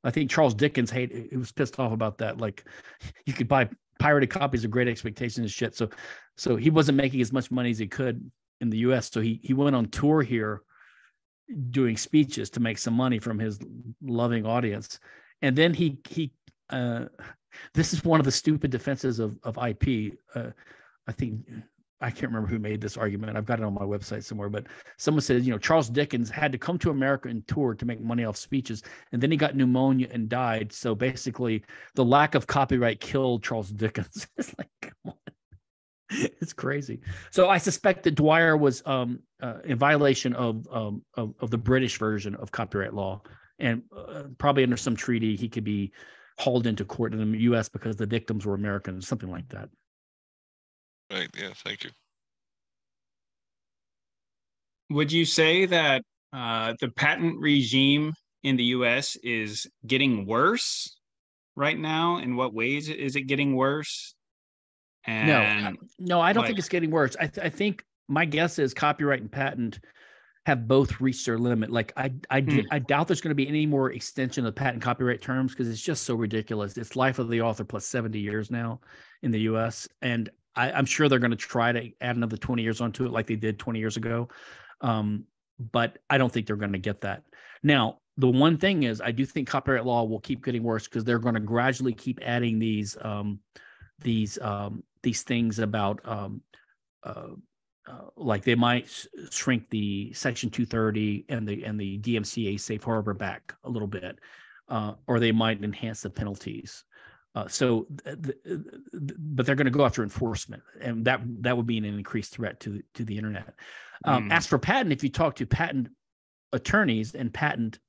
I think Charles Dickens hate he was pissed off about that. Like you could buy pirated copies of Great Expectations and shit. So so he wasn't making as much money as he could in the U.S. So he he went on tour here, doing speeches to make some money from his loving audience, and then he he. Uh, this is one of the stupid defenses of of IP. Uh, I think I can't remember who made this argument. I've got it on my website somewhere, but someone said, you know, Charles Dickens had to come to America and tour to make money off speeches, and then he got pneumonia and died. So basically, the lack of copyright killed Charles Dickens. it's like, come on. It's crazy. So I suspect that Dwyer was um, uh, in violation of, um, of of the British version of copyright law, and uh, probably under some treaty he could be hauled into court in the U.S. because the victims were Americans, something like that. Right. Yeah. Thank you. Would you say that uh, the patent regime in the U.S. is getting worse right now? In what ways is it getting worse? And No, I don't like- think it's getting worse. I, th- I think my guess is copyright and patent have both reached their limit. Like I, I, Hmm. I doubt there's going to be any more extension of patent copyright terms because it's just so ridiculous. It's life of the author plus 70 years now in the U.S. and I, I'm sure they're going to try to add another 20 years onto it like they did 20 years ago. Um, but I don't think they're going to get that. Now, the one thing is, I do think copyright law will keep getting worse because they're going to gradually keep adding these um, these um, these things about um, uh, uh, like they might s- shrink the section 230 and the and the DMCA safe harbor back a little bit, uh, or they might enhance the penalties. Uh, so, th- th- th- but they're going to go after enforcement, and that that would be an increased threat to the, to the internet. Um, Mm. As for patent, if you talk to patent attorneys and patent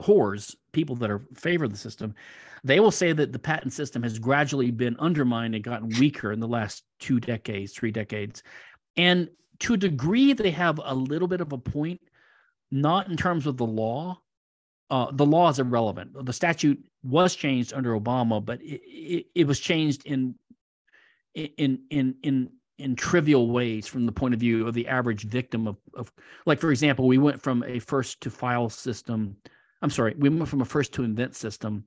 whores, people that are favor of the system, they will say that the patent system has gradually been undermined and gotten weaker in the last two decades, three decades. And to a degree, they have a little bit of a point, not in terms of the law. Uh, the law is irrelevant. The statute was changed under Obama, but it, it, it was changed in in in in in trivial ways from the point of view of the average victim of, of like for example we went from a first to file system i'm sorry we went from a first to invent system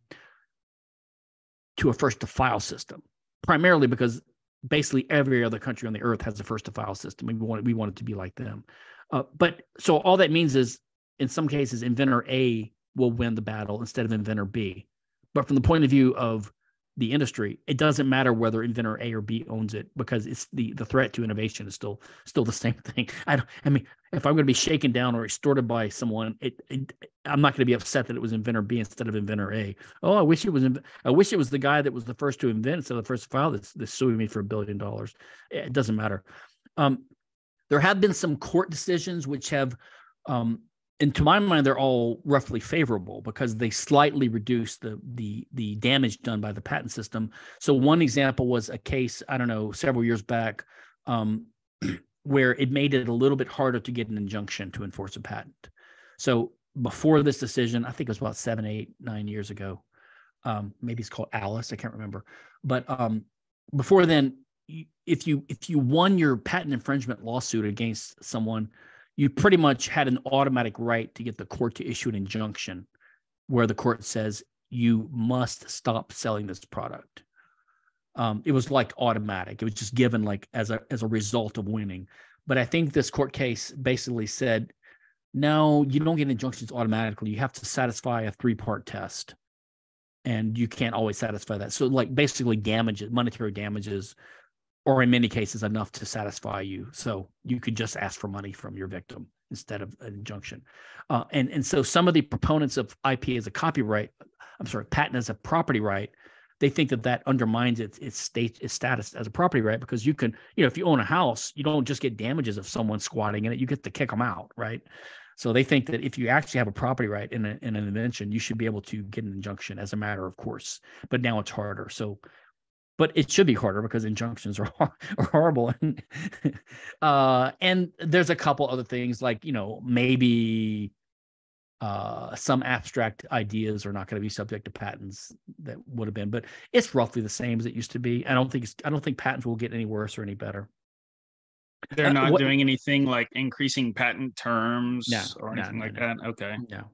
to a first to file system primarily because basically every other country on the earth has a first to file system. We want we want it to be like them. Uh, but so all that means is in some cases inventor a will win the battle instead of inventor b. But from the point of view of the industry, it doesn't matter whether inventor A or B owns it because it's the the threat to innovation is still still the same thing. I don't. I mean, if I'm going to be shaken down or extorted by someone, it, it I'm not going to be upset that it was inventor B instead of inventor A. Oh, I wish it was. I wish it was the guy that was the first to invent instead of the first to file that's, that's suing me for a billion dollars. It doesn't matter. Um, there have been some court decisions which have um, and to my mind, they're all roughly favorable because they slightly reduce the the the damage done by the patent system. So one example was a case I don't know several years back um, where it made it a little bit harder to get an injunction to enforce a patent. So before this decision, I think it was about seven, eight, nine years ago. Um, maybe it's called Alice. I can't remember. But um, before then, if you if you won your patent infringement lawsuit against someone, you pretty much had an automatic right to get the court to issue an injunction where the court says you must stop selling this product. Um, it was like automatic. It was just given like as a as a result of winning. But I think this court case basically said, no, you don't get injunctions automatically. You have to satisfy a three part test, and you can't always satisfy that. So like basically damages, monetary damages, or in many cases enough to satisfy you. So you could just ask for money from your victim instead of an injunction. Uh, and and so some of the proponents of IP as a copyright, I'm sorry, patent as a property right, they think that that undermines its its state its status as a property right because you can you know if you own a house you don't just get damages of someone squatting in it you get to kick them out right so they think that if you actually have a property right in, a, in an invention you should be able to get an injunction as a matter of course but now it's harder so but it should be harder because injunctions are, are horrible and uh and there's a couple other things like you know maybe uh, some abstract ideas are not going to be subject to patents that would have been, but it's roughly the same as it used to be. I don't think it's, I don't think patents will get any worse or any better. They're Uh, not what- doing anything like increasing patent terms No, or anything no, like no. that. Okay. No,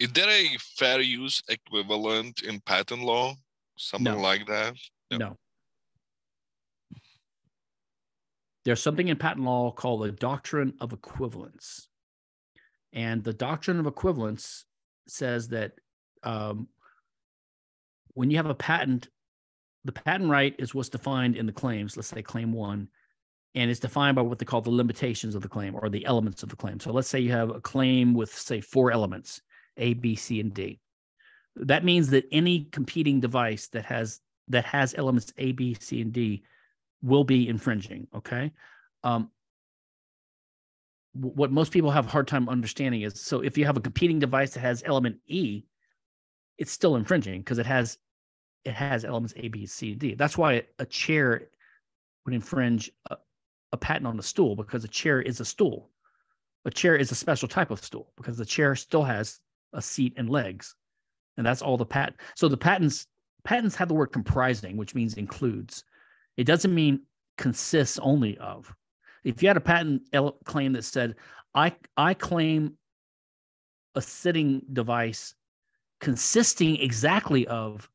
Is there a fair use equivalent in patent law? Something No. like that? No. No. There's something in patent law called the doctrine of equivalents. And the doctrine of equivalents says that um, when you have a patent, the patent right is what's defined in the claims, let's say claim one, and it's defined by what they call the limitations of the claim or the elements of the claim. So let's say you have a claim with, say, four elements A, B, C, and D. That means that any competing device that has that has elements A, B, C, and D will be infringing. Okay. Um, what most people have a hard time understanding is so if you have a competing device that has element E, it's still infringing because it has it has elements A, B, C, and D. That's why a chair would infringe a, a patent on a stool because a chair is a stool. A chair is a special type of stool because the chair still has a seat and legs, and that's all the patent. So the patents patents have the word comprising, which means includes. It doesn't mean consists only of. If you had a patent claim that said, "I I claim a sitting device consisting exactly of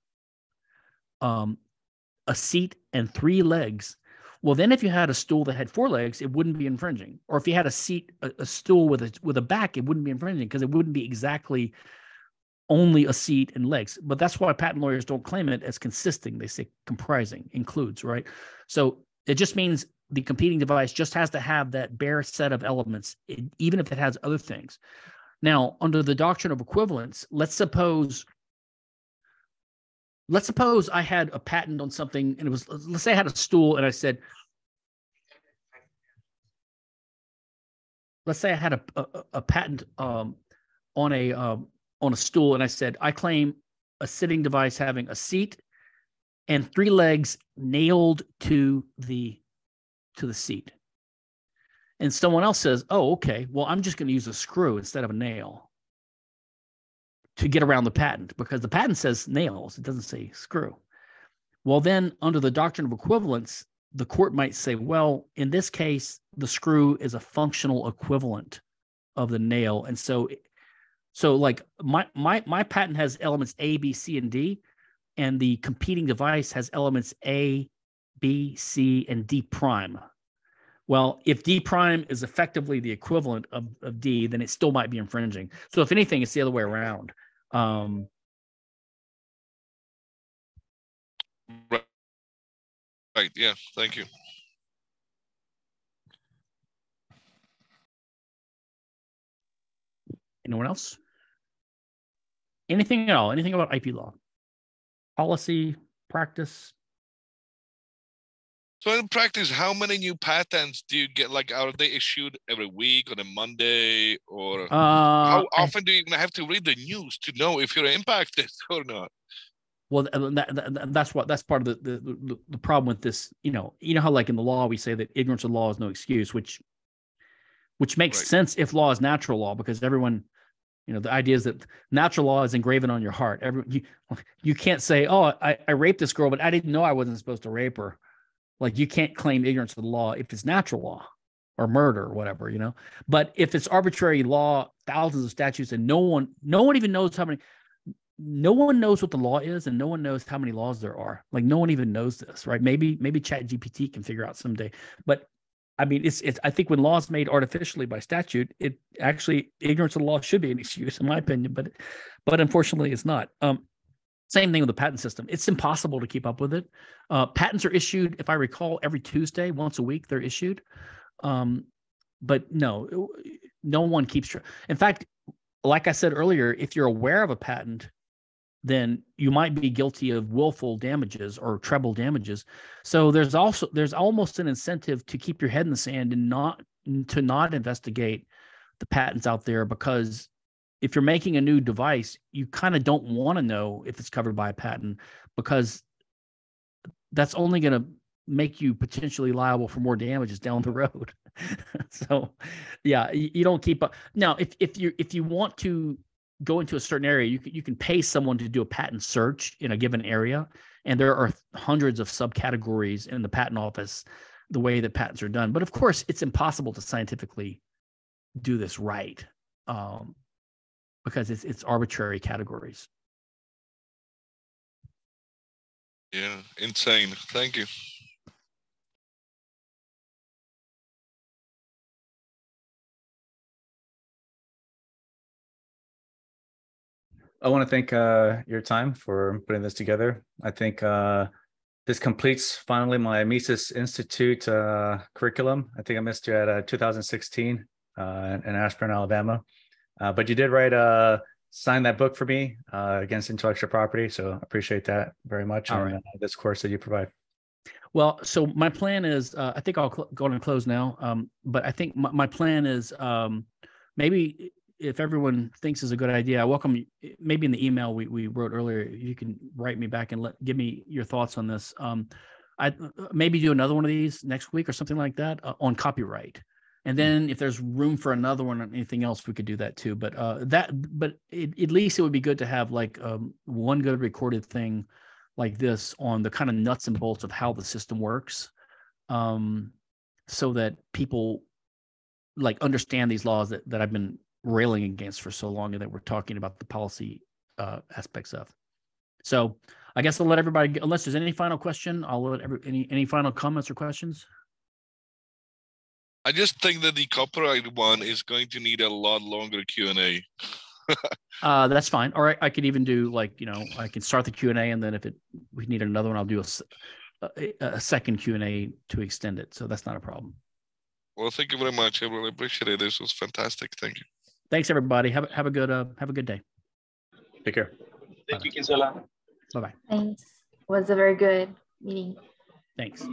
um, a seat and three legs," well, then if you had a stool that had four legs, it wouldn't be infringing. Or if you had a seat, a, a stool with a with a back, it wouldn't be infringing because it wouldn't be exactly only a seat and legs. But that's why patent lawyers don't claim it as consisting. They say comprising, includes, right? So it just means the competing device just has to have that bare set of elements, even if it has other things. Now, under the doctrine of equivalents, let's suppose let's suppose I had a patent on something and it was let's say I had a stool and I said let's say I had a a, a patent um, on a um, on a stool and I said I claim a sitting device having a seat and three legs nailed to the to the seat. And someone else says, "Oh, okay. Well, I'm just going to use a screw instead of a nail to get around the patent because the patent says nails, it doesn't say screw." Well, then under the doctrine of equivalents, the court might say, "Well, in this case, the screw is a functional equivalent of the nail." And so so like my my my patent has elements A, B, C, and D, and the competing device has elements A, B, C, and D prime. Well, if D prime is effectively the equivalent of, of D, then it still might be infringing. So if anything, it's the other way around. Um, Right. Right. Yeah. Thank you. anyone else? Anything at all? Anything about IP law? Policy, practice? So in practice, how many new patents do you get? Like, are they issued every week on a Monday, or Uh, how I- often do you have to read the news to know if you're impacted or not? Well, that, that, that- that's what that's part of the, the the the problem with this. You know, you know how like in the law we say that ignorance of law is no excuse, which which makes Right. sense if law is natural law because everyone, you know, the idea is that natural law is engraven on your heart. Every you you can't say, oh, I I raped this girl, but I didn't know I wasn't supposed to rape her. Like you can't claim ignorance of the law if it's natural law or murder or whatever, you know. But if it's arbitrary law, thousands of statutes, and no one no one even knows how many no one knows what the law is and no one knows how many laws there are. Like no one even knows this right? Maybe maybe chat gpt can figure out someday. But i mean it's it's i think when laws made artificially by statute it actually ignorance of the law should be an excuse in my opinion but but unfortunately it's not. Um same thing with the patent system. It's impossible to keep up with it. Uh patents are issued if i recall every tuesday once a week they're issued. Um but no no one keeps track in fact like i said earlier if you're aware of a patent then you might be guilty of willful damages or treble damages. So there's also there's almost an incentive to keep your head in the sand and not to not investigate the patents out there because if you're making a new device, you kind of don't want to know if it's covered by a patent because that's only going to make you potentially liable for more damages down the road. so yeah, you, you don't keep up. Now, if if you if you want to go into a certain area, you can, you can pay someone to do a patent search in a given area. And there are hundreds of subcategories in the patent office, the way that patents are done. But of course, it's impossible to scientifically do this right um, because it's, it's arbitrary categories. Yeah, insane. Thank you. I want to thank uh, your time for putting this together. I think uh, this completes finally my Mises Institute uh, curriculum. I think I missed you at uh, 2016 uh, in Auburn, Alabama. Uh, but you did write a sign that book for me against intellectual property, so I appreciate that very much. All and right. this course that you provide. Well, so my plan is, uh, I think I'll cl- go on and close now. Um, but I think my, my plan is um, maybe if everyone thinks is a good idea, I welcome you- maybe in the email we, we wrote earlier, you can write me back and let give me your thoughts on this. Um, I maybe do another one of these next week or something like that uh, on copyright. And then if there's room for another one or anything else, we could do that too. But uh, that, but it, at least it would be good to have like um, one good recorded thing like this on the kind of nuts and bolts of how the system works, um, so that people like understand these laws that, that I've been railing against for so long and that we're talking about the policy uh, aspects of. So I guess I'll let everybody, unless there's any final question, I'll let every, any, any final comments or questions? I just think that the copyright one is going to need a lot longer Q and A. Uh, that's fine. Or I, I could even do like, you know, I can start the Q and A and then if it, we need another one, I'll do a second Q and A to extend it. So that's not a problem. Well, thank you very much. I really appreciate it. This was fantastic. Thank you. Thanks, everybody. Have, a have a good, uh, have a good day. Take care. Thank you, Kinsella. Bye-bye. Thanks. Was a very good meeting. Thanks.